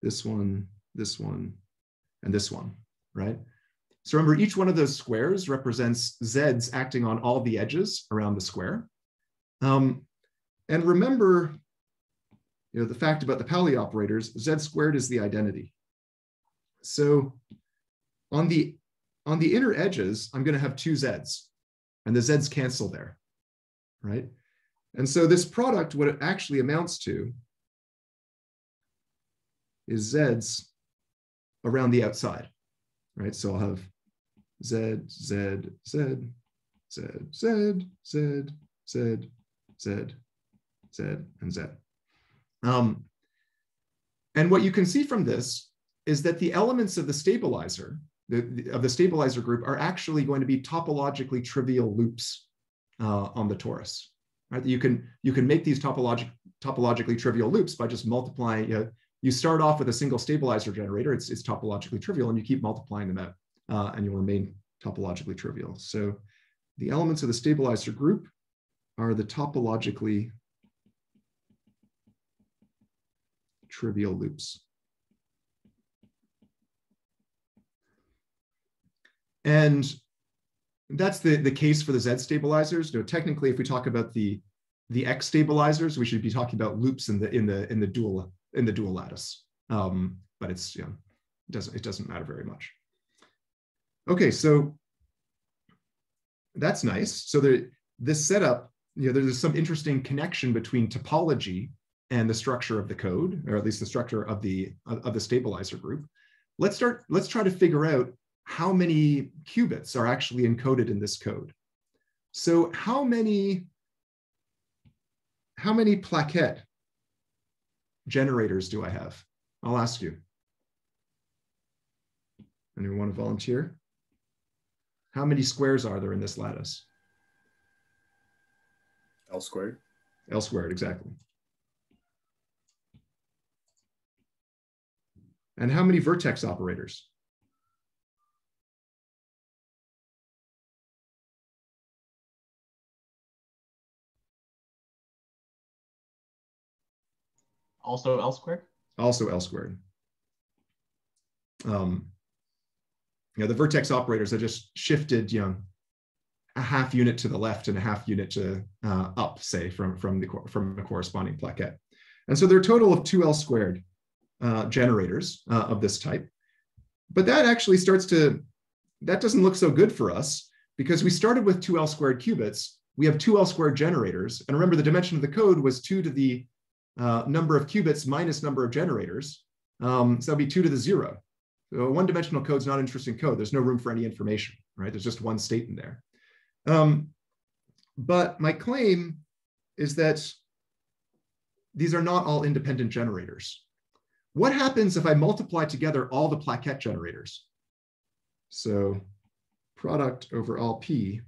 this one, this one, and this one, right? So remember, each one of those squares represents z's acting on all the edges around the square. Um, and remember, you know, the fact about the Pauli operators, z squared is the identity. So on the, on the inner edges, I'm going to have two z's, and the z's cancel there, right? And so this product, what it actually amounts to is z's around the outside, right? So I'll have Z, Z, Z, Z, Z, Z, Z, Z, Z, and Z. Um, and what you can see from this is that the elements of the stabilizer, the, the, of the stabilizer group are actually going to be topologically trivial loops uh, on the torus. Right? You can, you can make these topologic, topologically trivial loops by just multiplying, you, know, you start off with a single stabilizer generator, it's, it's topologically trivial, and you keep multiplying them out uh, and you'll remain topologically trivial. So the elements of the stabilizer group are the topologically trivial loops. And that's the, the case for the Z stabilizers. You know, technically, if we talk about the, the X stabilizers, we should be talking about loops in the in the in the dual in the dual lattice. Um, but it's you know, it doesn't it doesn't matter very much. Okay, so that's nice. So the, this setup, you know, there's some interesting connection between topology and the structure of the code, or at least the structure of the of the stabilizer group. Let's start. Let's try to figure out how many qubits are actually encoded in this code. So how many how many plaquette generators do I have? I'll ask you. Anyone want to volunteer? How many squares are there in this lattice? L squared. L squared, exactly. And how many vertex operators? Also L squared? Also L squared. Um, you know, the vertex operators are just shifted, you know, a half unit to the left and a half unit to uh, up, say, from, from, the, from the corresponding plaquette. And so there are a total of 2L squared uh, generators uh, of this type. But that actually starts to, that doesn't look so good for us because we started with 2L squared qubits. We have 2L squared generators. And remember, the dimension of the code was 2 to the uh, number of qubits minus number of generators. Um, so that'd be 2 to the 0. So one dimensional code is not interesting code. There's no room for any information, right? There's just one state in there. Um, but my claim is that these are not all independent generators. What happens if I multiply together all the plaquette generators? So product over all P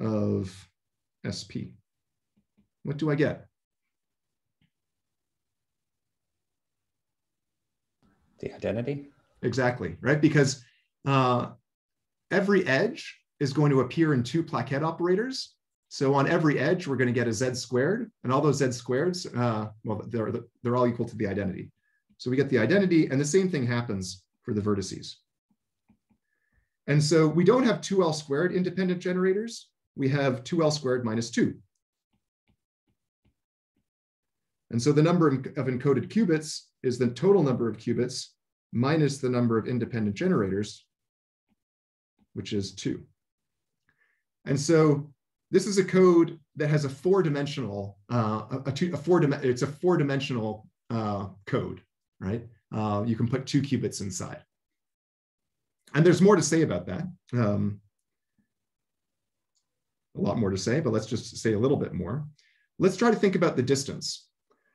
of SP. What do I get? The identity? Exactly, right? Because uh, every edge is going to appear in two plaquette operators. So on every edge, we're going to get a z squared, and all those z squareds, uh, well, they're, they're all equal to the identity. So we get the identity, and the same thing happens for the vertices. And so we don't have 2L squared independent generators. We have 2L squared minus 2. And so the number of encoded qubits is the total number of qubits minus the number of independent generators, which is two. And so this is a code that has a four-dimensional, uh, a, two, a four, it's a four-dimensional uh, code, right? Uh, you can put two qubits inside. And there's more to say about that. Um, a lot more to say, but let's just say a little bit more. Let's try to think about the distance.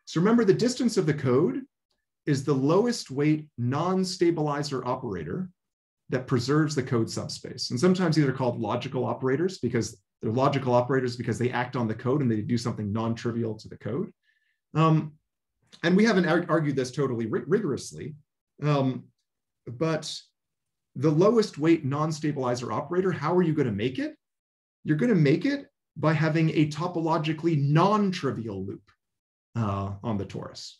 So remember the distance of the code is the lowest weight non-stabilizer operator that preserves the code subspace. And sometimes these are called logical operators because they're logical operators because they act on the code and they do something non-trivial to the code. Um, and we haven't argued this totally rigorously, um, but the lowest weight non-stabilizer operator, how are you going to make it? You're going to make it by having a topologically non-trivial loop uh, on the torus.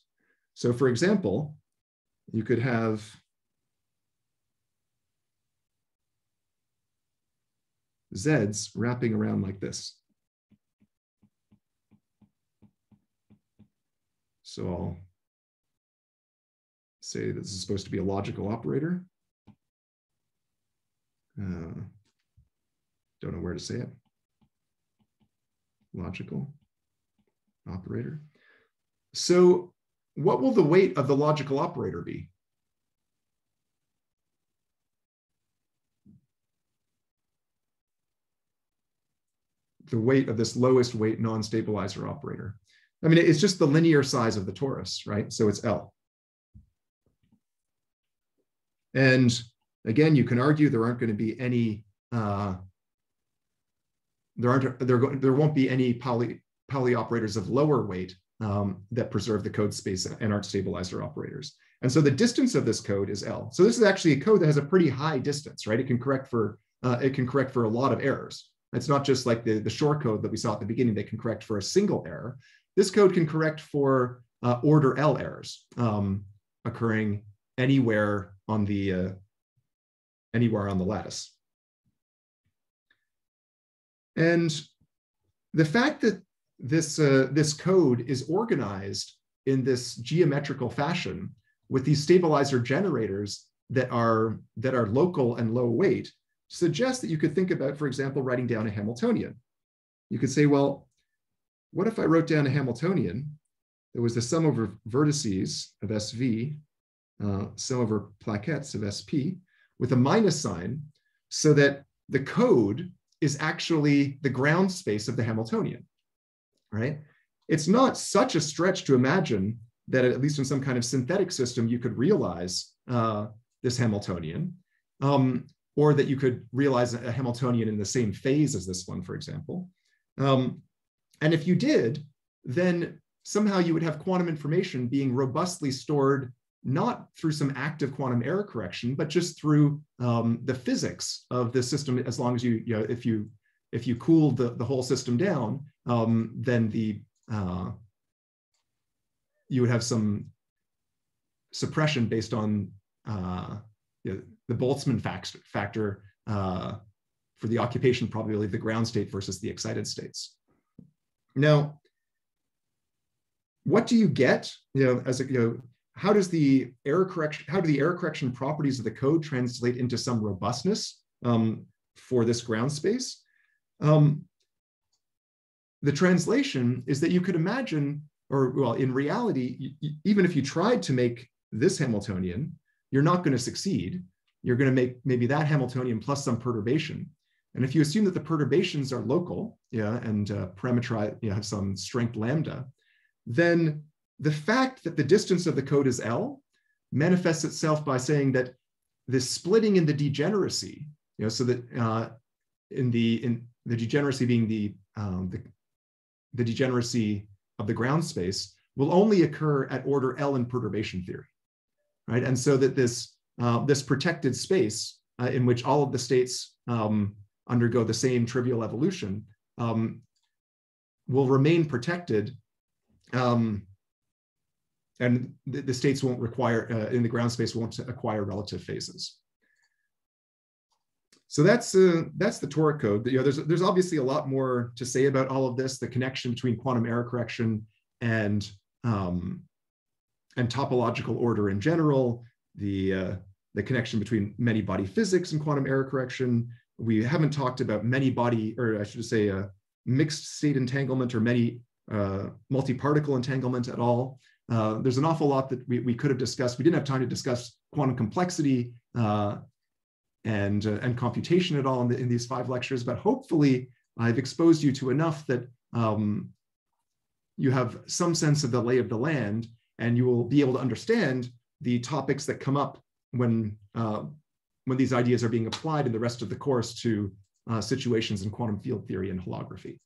So for example, you could have Z's wrapping around like this. So I'll say this is supposed to be a logical operator. Uh, don't know where to say it. Logical operator. So what will the weight of the logical operator be? The weight of this lowest weight non-stabilizer operator. I mean, it's just the linear size of the torus, right? So it's L. And again, you can argue there aren't going to be any, uh, there aren't, there, there won't be any poly, Pauli operators of lower weight um, that preserve the code space and aren't stabilizer operators. And so the distance of this code is L. So this is actually a code that has a pretty high distance, right? It can correct for, uh, it can correct for a lot of errors. It's not just like the, the Shor code that we saw at the beginning that can correct for a single error. This code can correct for uh, order L errors um, occurring anywhere on the uh, anywhere on the lattice. And the fact that this, uh, this code is organized in this geometrical fashion with these stabilizer generators that are, that are local and low weight suggests that you could think about, for example, writing down a Hamiltonian. You could say, well, what if I wrote down a Hamiltonian that was the sum over vertices of SV, uh, sum over plaquettes of SP, with a minus sign, so that the code is actually the ground space of the Hamiltonian right? It's not such a stretch to imagine that at least in some kind of synthetic system, you could realize uh, this Hamiltonian, um, or that you could realize a Hamiltonian in the same phase as this one, for example. Um, and if you did, then somehow you would have quantum information being robustly stored not through some active quantum error correction, but just through um, the physics of the system. As long as you, you know, if you if you cooled the, the whole system down, um, then the uh, you would have some suppression based on uh, you know, the Boltzmann factor uh, for the occupation probability the ground state versus the excited states. Now, what do you get? You know, as a, you know, how does the error correction? How do the error correction properties of the code translate into some robustness um, for this ground space? Um, the translation is that you could imagine, or well, in reality, even if you tried to make this Hamiltonian, you're not going to succeed. You're going to make maybe that Hamiltonian plus some perturbation. And if you assume that the perturbations are local, yeah, and uh, you know, have some strength lambda, then the fact that the distance of the code is L manifests itself by saying that this splitting in the degeneracy, you know, so that uh, in the in the degeneracy being the, um, the, the degeneracy of the ground space will only occur at order L in perturbation theory, right? And so that this, uh, this protected space uh, in which all of the states um, undergo the same trivial evolution um, will remain protected um, and the, the, states won't require, uh, in the ground space won't acquire relative phases. So that's uh, that's the toric code. You know, there's there's obviously a lot more to say about all of this. The connection between quantum error correction and um, and topological order in general. The uh, the connection between many body physics and quantum error correction. We haven't talked about many body, or I should say, a uh, mixed state entanglement or many uh, multi-particle entanglement at all. Uh, there's an awful lot that we, we could have discussed. We didn't have time to discuss quantum complexity uh, and, uh, and computation at all in, the, in, these five lectures, but hopefully I've exposed you to enough that um, you have some sense of the lay of the land and you will be able to understand the topics that come up when, uh, when these ideas are being applied in the rest of the course to uh, situations in quantum field theory and holography.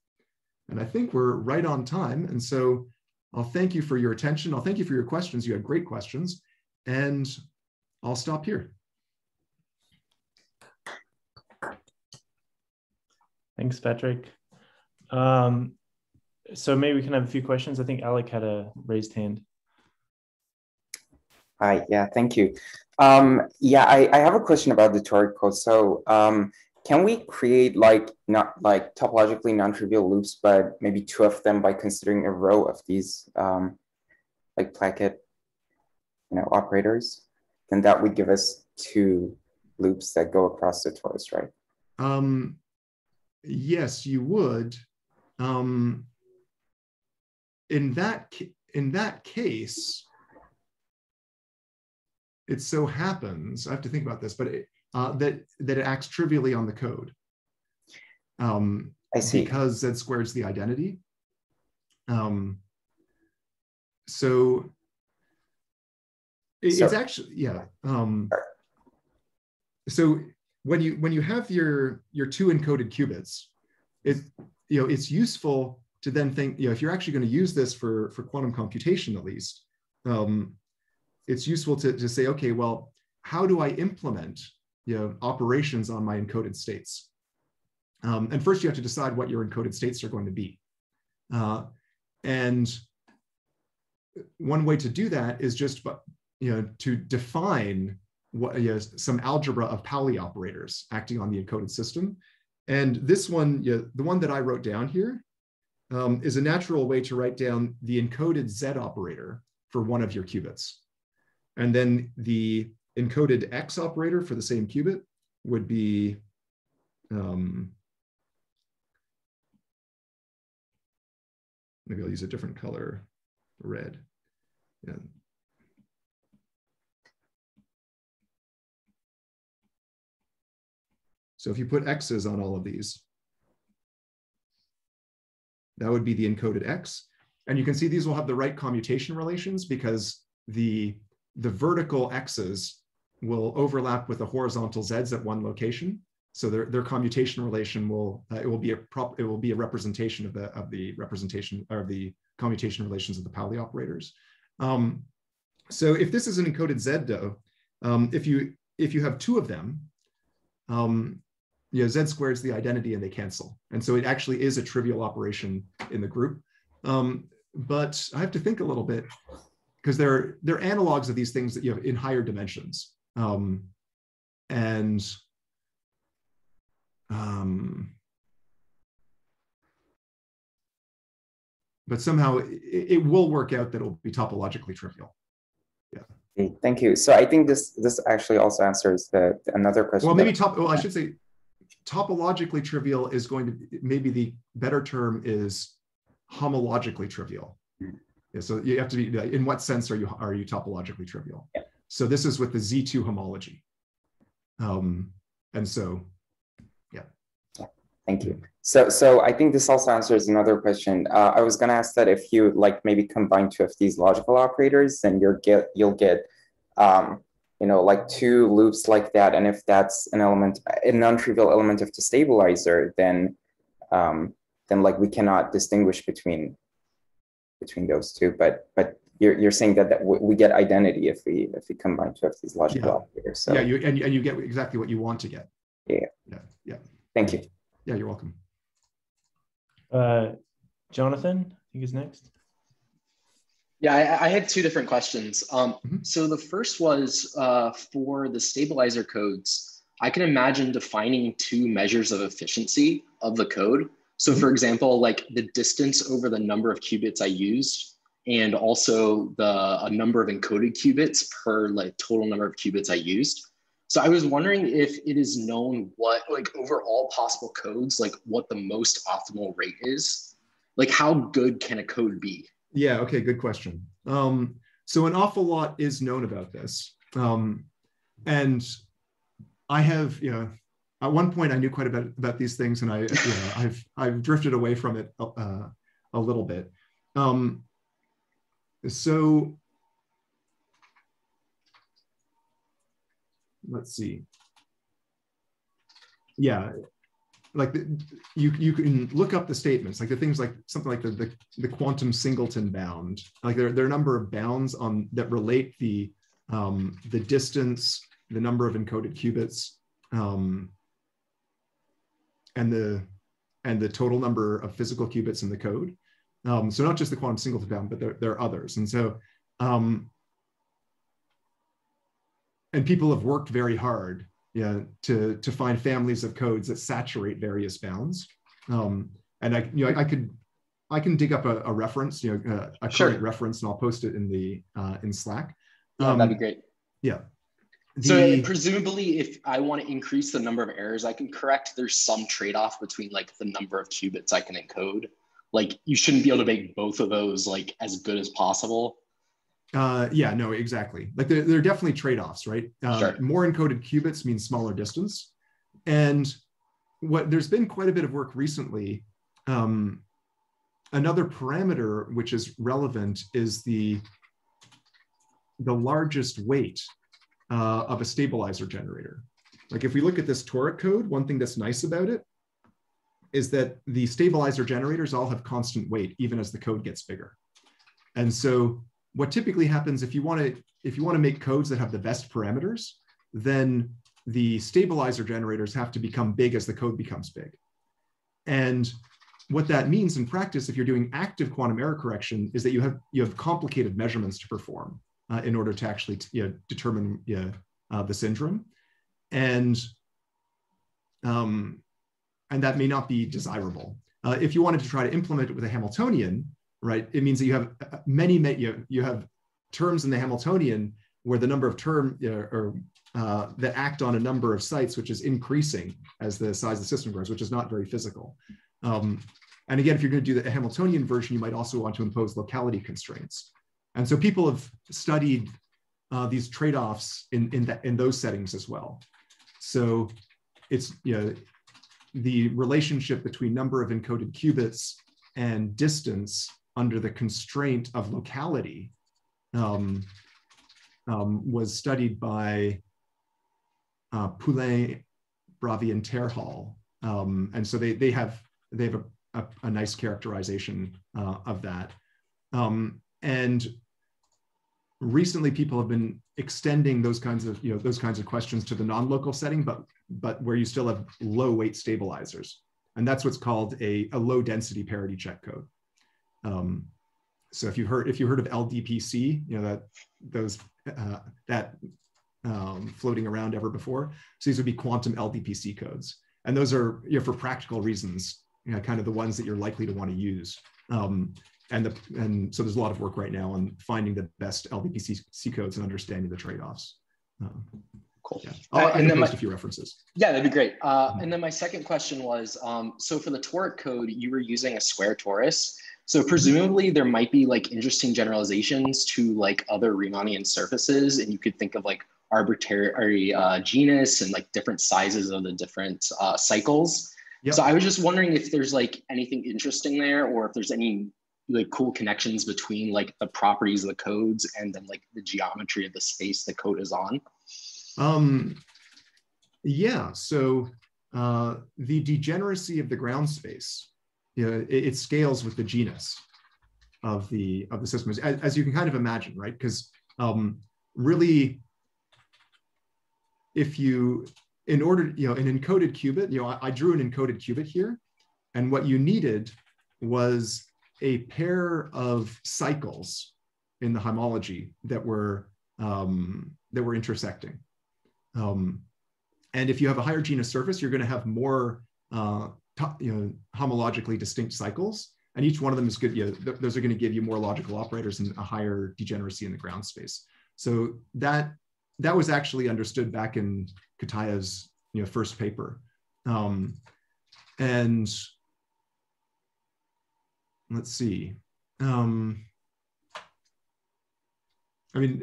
And I think we're right on time. And so I'll thank you for your attention. I'll thank you for your questions. You had great questions. And I'll stop here. Thanks, Patrick. Um, so maybe we can have a few questions. I think Alec had a raised hand. Hi, yeah, thank you. Um, yeah, I, I have a question about the toric code. So um, can we create like not like topologically non-trivial loops, but maybe two of them by considering a row of these um, like plaquette, you know, operators? Then that would give us two loops that go across the torus, right? Um, yes, you would. Um, in that in that case, it so happens I have to think about this, but it, uh, that that it acts trivially on the code. Um, I see because z squared is the identity. Um, so, it, so, it's actually yeah. Um, so when you when you have your your two encoded qubits, it you know it's useful to then think you know if you're actually going to use this for for quantum computation at least, um, it's useful to to say okay well how do I implement you know operations on my encoded states? Um, and first you have to decide what your encoded states are going to be, uh, and one way to do that is just you know to define what, you know, some algebra of Pauli operators acting on the encoded system. And this one, you know, the one that I wrote down here, um, is a natural way to write down the encoded Z operator for one of your qubits. And then the encoded X operator for the same qubit would be um, maybe I'll use a different color, red. Yeah, So if you put X's on all of these, that would be the encoded X. And you can see these will have the right commutation relations because the, the vertical X's will overlap with the horizontal Z's at one location. So their, their commutation relation will, uh, it will be a prop, it will be a representation of the, of the representation or the commutation relations of the Pauli operators. Um, so if this is an encoded Z though, um, if you, if you have two of them, um, you know, z squared is the identity and they cancel. And so it actually is a trivial operation in the group. Um, but I have to think a little bit because they're, they're analogs of these things that you have in higher dimensions. Um, and um, but somehow it, it, will work out that it'll be topologically trivial. Yeah. Thank you. So I think this this actually also answers the another question. Well, maybe top. Well, I should say topologically trivial is going to maybe the better term is homologically trivial. Mm. Yeah, so you have to be in what sense are you are you topologically trivial? Yeah. So this is with the Z2 homology. Um, and so yeah. yeah. Thank you. So so I think this also answers another question. Uh, I was gonna ask that if you like maybe combine two of these logical operators, then you'll get you'll get um, you know, like two loops like that. And if that's an element, a non-trivial element of the stabilizer, then um, then like we cannot distinguish between between those two. But but you're, you're saying that, that we get identity if we if we combine two of these logical yeah. operators. So yeah, you and, and you get exactly what you want to get. Yeah. Yeah. Yeah. Thank you. Yeah, you're welcome. Uh, Jonathan, I think is next. Yeah, I, I, had two different questions. Um, mm-hmm. So the first was uh, for the stabilizer codes. I can imagine defining two measures of efficiency of the code. So, for example, like the distance over the number of qubits I used, and also the a number of encoded qubits per like total number of qubits I used. So I was wondering if it is known what like over all possible codes, like what the most optimal rate is. Like how good can a code be? Yeah, okay, good question. Um, so an awful lot is known about this. Um, and I have, you know, at one point I knew quite a bit about these things and I, you know, I've, I've drifted away from it uh, a little bit. Um, so let's see. Yeah, like the, you you can look up the statements, like the things like something like the the, the quantum singleton bound. Like there, there are a number of bounds on that relate the um, the distance, the number of encoded qubits, um, and the and the total number of physical qubits in the code. Um, so not just the quantum singleton bound, but there, there are others. And so um, and people have worked very hard yeah, to, to find families of codes that saturate various bounds. Um, and I, you know, I, I, could, I can dig up a, a reference, you know, a, a sure. current reference, and I'll post it in the uh, in Slack. Um, that'd be great. Yeah. The, so presumably, if I want to increase the number of errors I can correct, there's some trade-off between like the number of qubits I can encode. Like you shouldn't be able to make both of those like as good as possible. Uh, yeah, no, exactly. Like there, there are definitely trade-offs, right? Uh, sure. More encoded qubits means smaller distance. And what there's been quite a bit of work recently. Um, another parameter which is relevant is the the largest weight uh, of a stabilizer generator. Like if we look at this toric code, one thing that's nice about it is that the stabilizer generators all have constant weight, even as the code gets bigger. And so what typically happens if you want to if you want to make codes that have the best parameters, then the stabilizer generators have to become big as the code becomes big. And what that means in practice, if you're doing active quantum error correction, is that you have you have complicated measurements to perform uh, in order to actually you know, determine you know, uh, the syndrome, and um, and that may not be desirable. Uh, if you wanted to try to implement it with a Hamiltonian, right? It means that you have uh, many, many you, you have terms in the Hamiltonian where the number of term you know, or uh, that act on a number of sites, which is increasing as the size of the system grows, which is not very physical. Um, and again, if you're going to do the Hamiltonian version, you might also want to impose locality constraints. And so people have studied uh, these trade-offs in, in, in those settings as well. So it's you know, the relationship between number of encoded qubits and distance under the constraint of locality um, um, was studied by uh, Poulin, Bravyi, and Terhal. Um, and so they, they have, they have a, a, a nice characterization uh, of that. Um, and recently people have been extending those kinds of, you know, those kinds of questions to the non-local setting, but, but where you still have low weight stabilizers. And that's what's called a, a low density parity check code. Um, so if you heard if you heard of LDPC, you know that those uh, that um, floating around ever before. So these would be quantum LDPC codes, and those are you know, for practical reasons, you know, kind of the ones that you're likely to want to use. Um, and the and so there's a lot of work right now on finding the best LDPC codes and understanding the trade-offs. Um, cool. Yeah. I'll, uh, and then my, a few references. Yeah, that'd be great. Uh, mm-hmm. And then my second question was, um, so for the toric code, you were using a square torus. So presumably there might be like interesting generalizations to like other Riemannian surfaces, and you could think of like arbitrary uh, genus and like different sizes of the different uh, cycles. Yep. So I was just wondering if there's like anything interesting there, or if there's any like cool connections between like the properties of the codes and then like the geometry of the space the code is on. Um, yeah. So uh, the degeneracy of the ground space you know, it, it, scales with the genus of the of the system, as, as you can kind of imagine, right? Because um, really, if you, in order, you know, an encoded qubit, you know, I, I drew an encoded qubit here, and what you needed was a pair of cycles in the homology that were um, that were intersecting. Um, and if you have a higher genus surface, you're going to have more uh, you know, homologically distinct cycles. And each one of them is good. You know, th those are going to give you more logical operators and a higher degeneracy in the ground space. So that that was actually understood back in Kitaev's you know first paper. Um, and let's see. Um, I mean,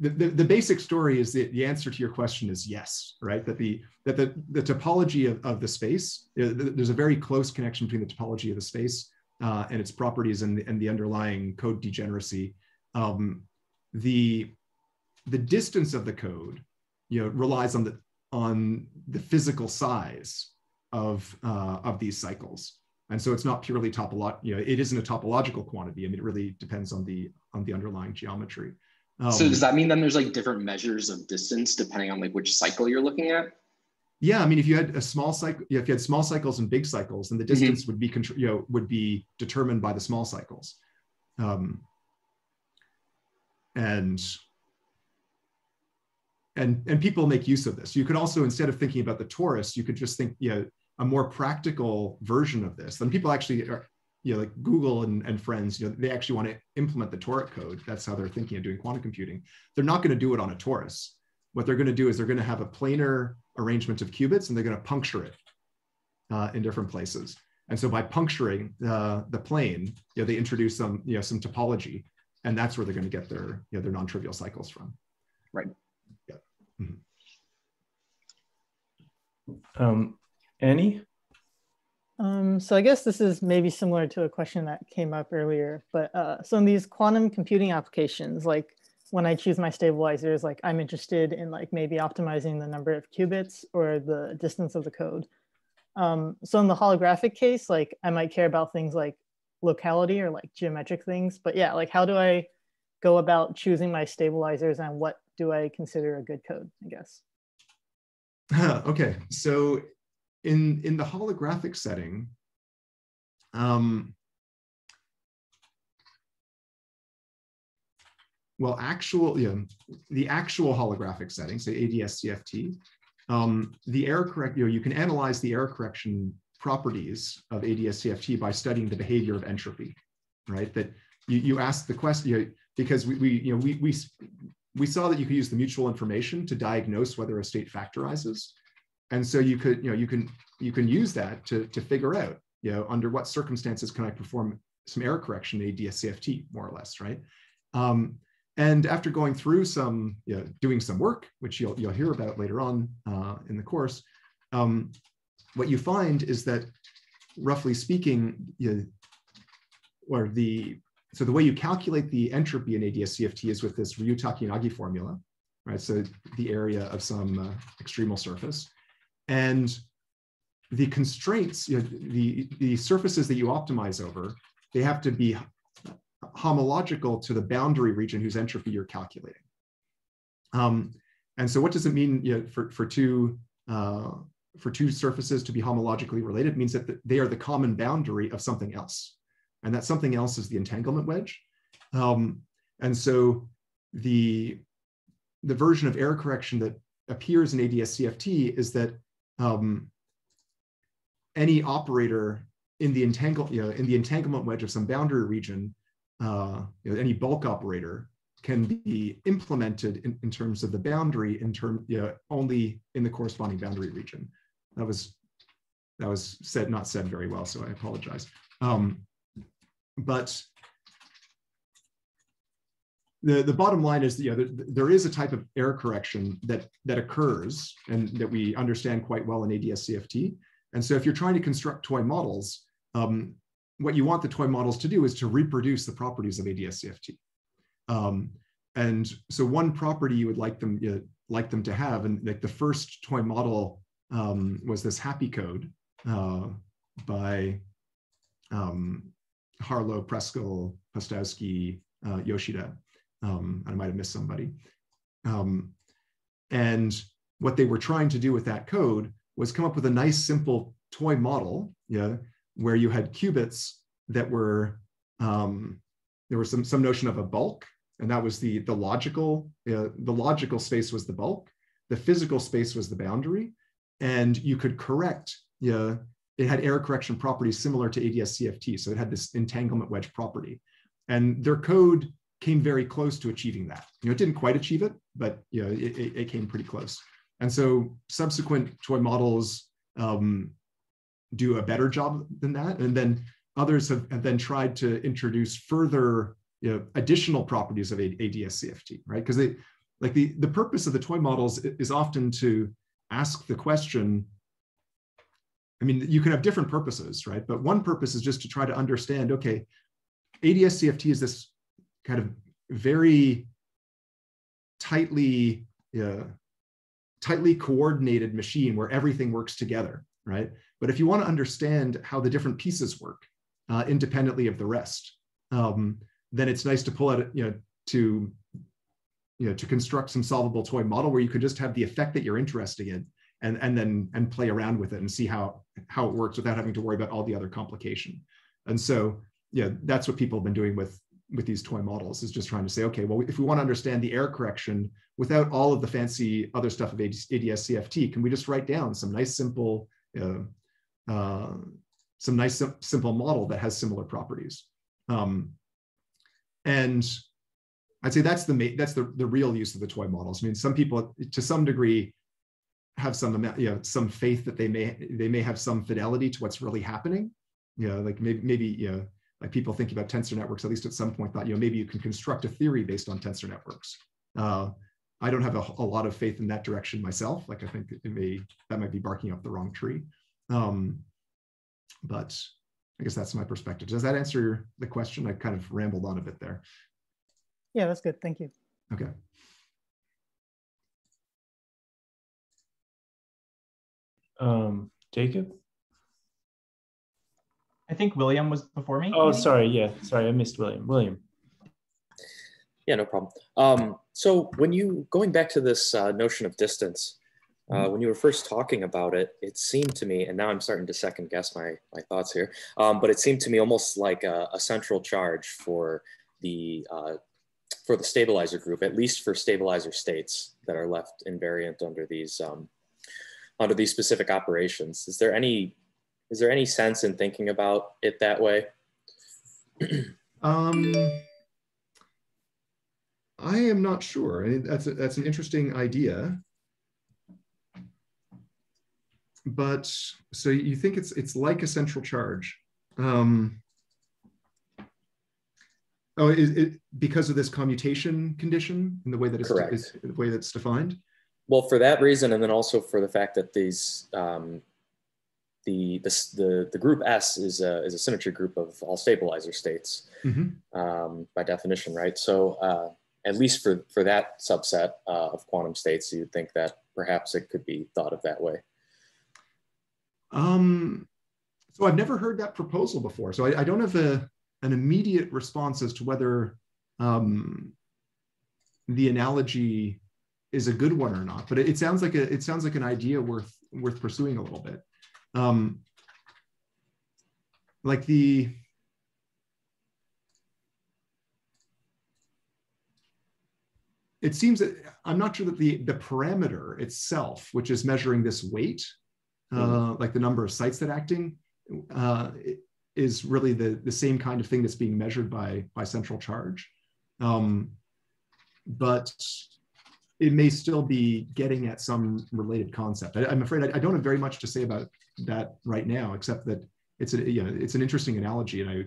the, the, the, basic story is that the answer to your question is yes, right? That the that the, the topology of, of the space, there's a very close connection between the topology of the space uh, and its properties and the, and the underlying code degeneracy. Um, the the distance of the code, you know relies on the on the physical size of uh, of these cycles. And so it's not purely topological, you know, it isn't a topological quantity. I mean, it really depends on the on the underlying geometry. Um, so does that mean then there's like different measures of distance depending on like which cycle you're looking at? Yeah, I mean, if you had a small cycle, yeah, if you had small cycles and big cycles, then the mm-hmm. distance mm-hmm. would be you know would be determined by the small cycles, um, and and and people make use of this. You could also instead of thinking about the torus, you could just think, you know, a more practical version of this. Then people actually are, you know, like Google and, and friends, you know, they actually want to implement the toric code. That's how they're thinking of doing quantum computing. They're not going to do it on a torus. What they're going to do is they're going to have a planar arrangement of qubits and they're going to puncture it uh, in different places. And so by puncturing uh, the plane, you know, they introduce some, you know, some topology, and that's where they're going to get their, you know, their non-trivial cycles from. Right. Yeah. Mm -hmm. Um, Annie? Um, so I guess this is maybe similar to a question that came up earlier, but uh, so in these quantum computing applications, like when I choose my stabilizers, like I'm interested in like maybe optimizing the number of qubits or the distance of the code. Um, so in the holographic case, like I might care about things like locality or like geometric things, but yeah, like how do I go about choosing my stabilizers and what do I consider a good code, I guess? okay, so in, in the holographic setting, um, well, actual, yeah, the actual holographic setting, say ADS CFT, um, the error correct, you know, you can analyze the error correction properties of ADS CFT by studying the behavior of entropy, right? That you, you ask the question, you know, because we, we, you know, we, we, we saw that you could use the mutual information to diagnose whether a state factorizes. And so you could, you know, you can you can use that to, to figure out, you know, under what circumstances can I perform some error correction in ADS-CFT, more or less, right? Um, and after going through some, you know, doing some work, which you'll, you'll hear about later on uh, in the course, um, what you find is that roughly speaking, you know, or the, so the way you calculate the entropy in ADS-CFT is with this Ryu-Takayanagi formula, right? So the area of some uh, extremal surface. And the constraints, you know, the, the surfaces that you optimize over, they have to be homological to the boundary region whose entropy you're calculating. Um, and so what does it mean you know, for, for, two, uh, for two surfaces to be homologically related? It means that they are the common boundary of something else. And that something else is the entanglement wedge. Um, and so the, the version of error correction that appears in ADS-CFT is that um, any operator in the entangle, you know, in the entanglement wedge of some boundary region, uh, you know, any bulk operator can be implemented in, in terms of the boundary in term, you know, only in the corresponding boundary region. That was that was said not said very well, so I apologize. Um, but the, the bottom line is that you know, there, there is a type of error correction that, that occurs and that we understand quite well in ADS-CFT. And so if you're trying to construct toy models, um, what you want the toy models to do is to reproduce the properties of ADS-CFT. Um, and so one property you would like them you know, like them to have, and like the first toy model um, was this happy code uh, by um, Harlow, Preskill, Pastawski, uh, Yoshida. Um, I might have missed somebody. Um, and what they were trying to do with that code was come up with a nice, simple toy model, yeah, where you had qubits that were um, there was some some notion of a bulk, and that was the the logical uh, the logical space was the bulk, the physical space was the boundary, and you could correct yeah. It had error correction properties similar to ADS-CFT, so it had this entanglement wedge property, and their code came very close to achieving that. You know, it didn't quite achieve it, but you know, it, it, it came pretty close. And so subsequent toy models um, do a better job than that. And then others have, have then tried to introduce further you know, additional properties of ADS-CFT, right? Because they, like the, the purpose of the toy models is often to ask the question, I mean, you can have different purposes, right? But one purpose is just to try to understand, okay, ADS-CFT is this kind of very tightly uh, tightly coordinated machine where everything works together, right? But if you want to understand how the different pieces work uh, independently of the rest, um, then it's nice to pull out, you know, to you know, to construct some solvable toy model where you could just have the effect that you're interested in and, and then and play around with it and see how, how it works without having to worry about all the other complication. And so, yeah, that's what people have been doing with, with these toy models is just trying to say, okay, well, if we want to understand the error correction without all of the fancy other stuff of ADS CFT, can we just write down some nice, simple, uh, uh, some nice, sim simple model that has similar properties? Um, and I'd say that's the that's the, the real use of the toy models. I mean, some people to some degree have some you know some faith that they may they may have some fidelity to what's really happening. You know, like maybe maybe you know like people thinking about tensor networks at least at some point thought you know maybe you can construct a theory based on tensor networks. Uh, I don't have a, a, lot of faith in that direction myself. Like I think it may that might be barking up the wrong tree. Um, but I guess that's my perspective. Does that answer the question? I kind of rambled on a bit there. Yeah, that's good. Thank you. Okay. Um, Jacob? I think William was before me. Oh, maybe? sorry. Yeah, sorry. I missed William. William. Yeah, no problem. Um, so when you, going back to this uh, notion of distance, uh, mm-hmm. when you were first talking about it, it seemed to me, and now I'm starting to second guess my, my thoughts here, um, but it seemed to me almost like a, a central charge for the uh, for the stabilizer group, at least for stabilizer states that are left invariant under these um, under these specific operations. Is there any is there any sense in thinking about it that way? um, I am not sure. I mean, that's a, that's an interesting idea. But so you think it's it's like a central charge. Um, Oh, is it because of this commutation condition and the way that it's Correct. Is, the way that's defined? Well, for that reason, and then also for the fact that these um, the, the the the group S is a is a symmetry group of all stabilizer states mm-hmm. um, by definition, right? So uh, at least for for that subset uh, of quantum states, you'd think that perhaps it could be thought of that way. Um, so I've never heard that proposal before. So I, I don't have a an immediate response as to whether um, the analogy is a good one or not. But it, it, sounds like a it sounds like an idea worth worth pursuing a little bit. Um, like the it seems that I'm not sure that the the parameter itself, which is measuring this weight, uh, mm-hmm. like the number of sites that acting, uh, is really the, the same kind of thing that's being measured by, by central charge. Um, but it may still be getting at some related concept. I, am afraid I, I, don't have very much to say about that right now, except that it's a, you know, it's an interesting analogy. And I,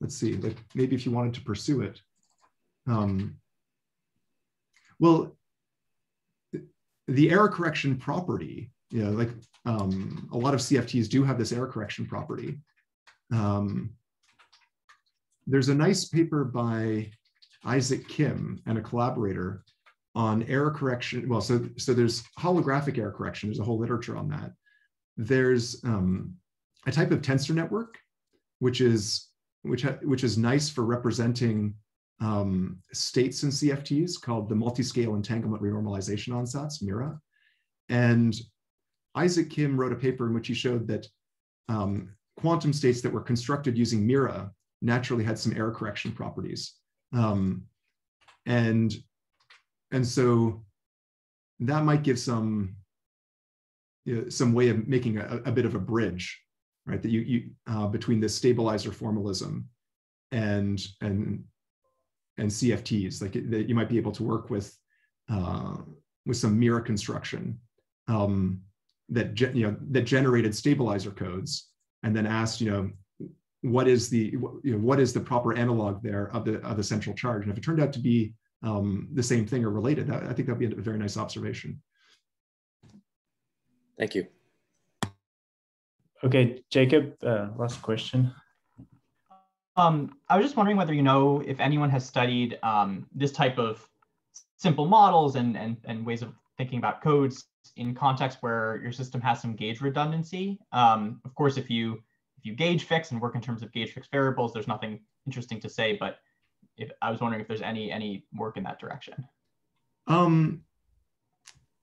let's see, like maybe if you wanted to pursue it. Um, well, the error correction property, you know, like um, a lot of CFTs do have this error correction property. Um, there's a nice paper by Isaac Kim and a collaborator on error correction. Well, so, so there's holographic error correction. There's a whole literature on that. There's um, a type of tensor network, which is, which, which is nice for representing um, states in CFTs called the multi-scale entanglement renormalization ansatz, MERA. And Isaac Kim wrote a paper in which he showed that um, quantum states that were constructed using MERA naturally had some error correction properties. Um, and, and so that might give some, you know, some way of making a, a, bit of a bridge, right? That you, you uh, between this stabilizer formalism and, and, and CFTs, like that you might be able to work with, uh, with some MERA construction um, that, you know, that generated stabilizer codes and then asked, you know, what is the you know what is the proper analog there of the of the central charge? And if it turned out to be um, the same thing or related, that, I think that'd be a very nice observation. Thank you. Okay, Jacob, uh, last question. Um, I was just wondering whether you know if anyone has studied um, this type of simple models and, and, and ways of thinking about codes in context where your system has some gauge redundancy. Um, of course, if you if you gauge fix and work in terms of gauge fix variables, there's nothing interesting to say. But if I was wondering if there's any any work in that direction. Um,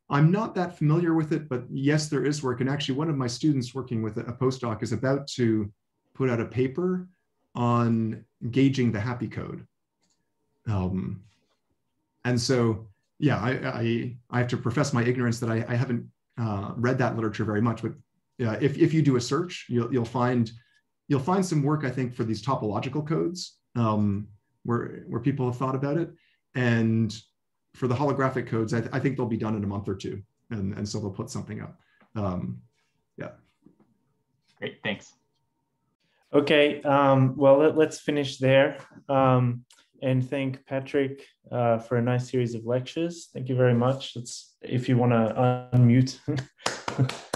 I'm not that familiar with it, but yes, there is work. And actually, one of my students working with a postdoc is about to put out a paper on gauging the happy code. Um, and so, yeah, I, I, I, have to profess my ignorance that I, I haven't uh, read that literature very much, but uh, if, if you do a search, you'll, you'll find you'll find some work, I think, for these topological codes um, where, where people have thought about it. And for the holographic codes, I, th I, think they'll be done in a month or two. And, and so they'll put something up. Um, yeah. Great, thanks. Okay, um, well, let, us finish there. Um, and thank Patrick uh, for a nice series of lectures. Thank you very much. It's, if you want to unmute.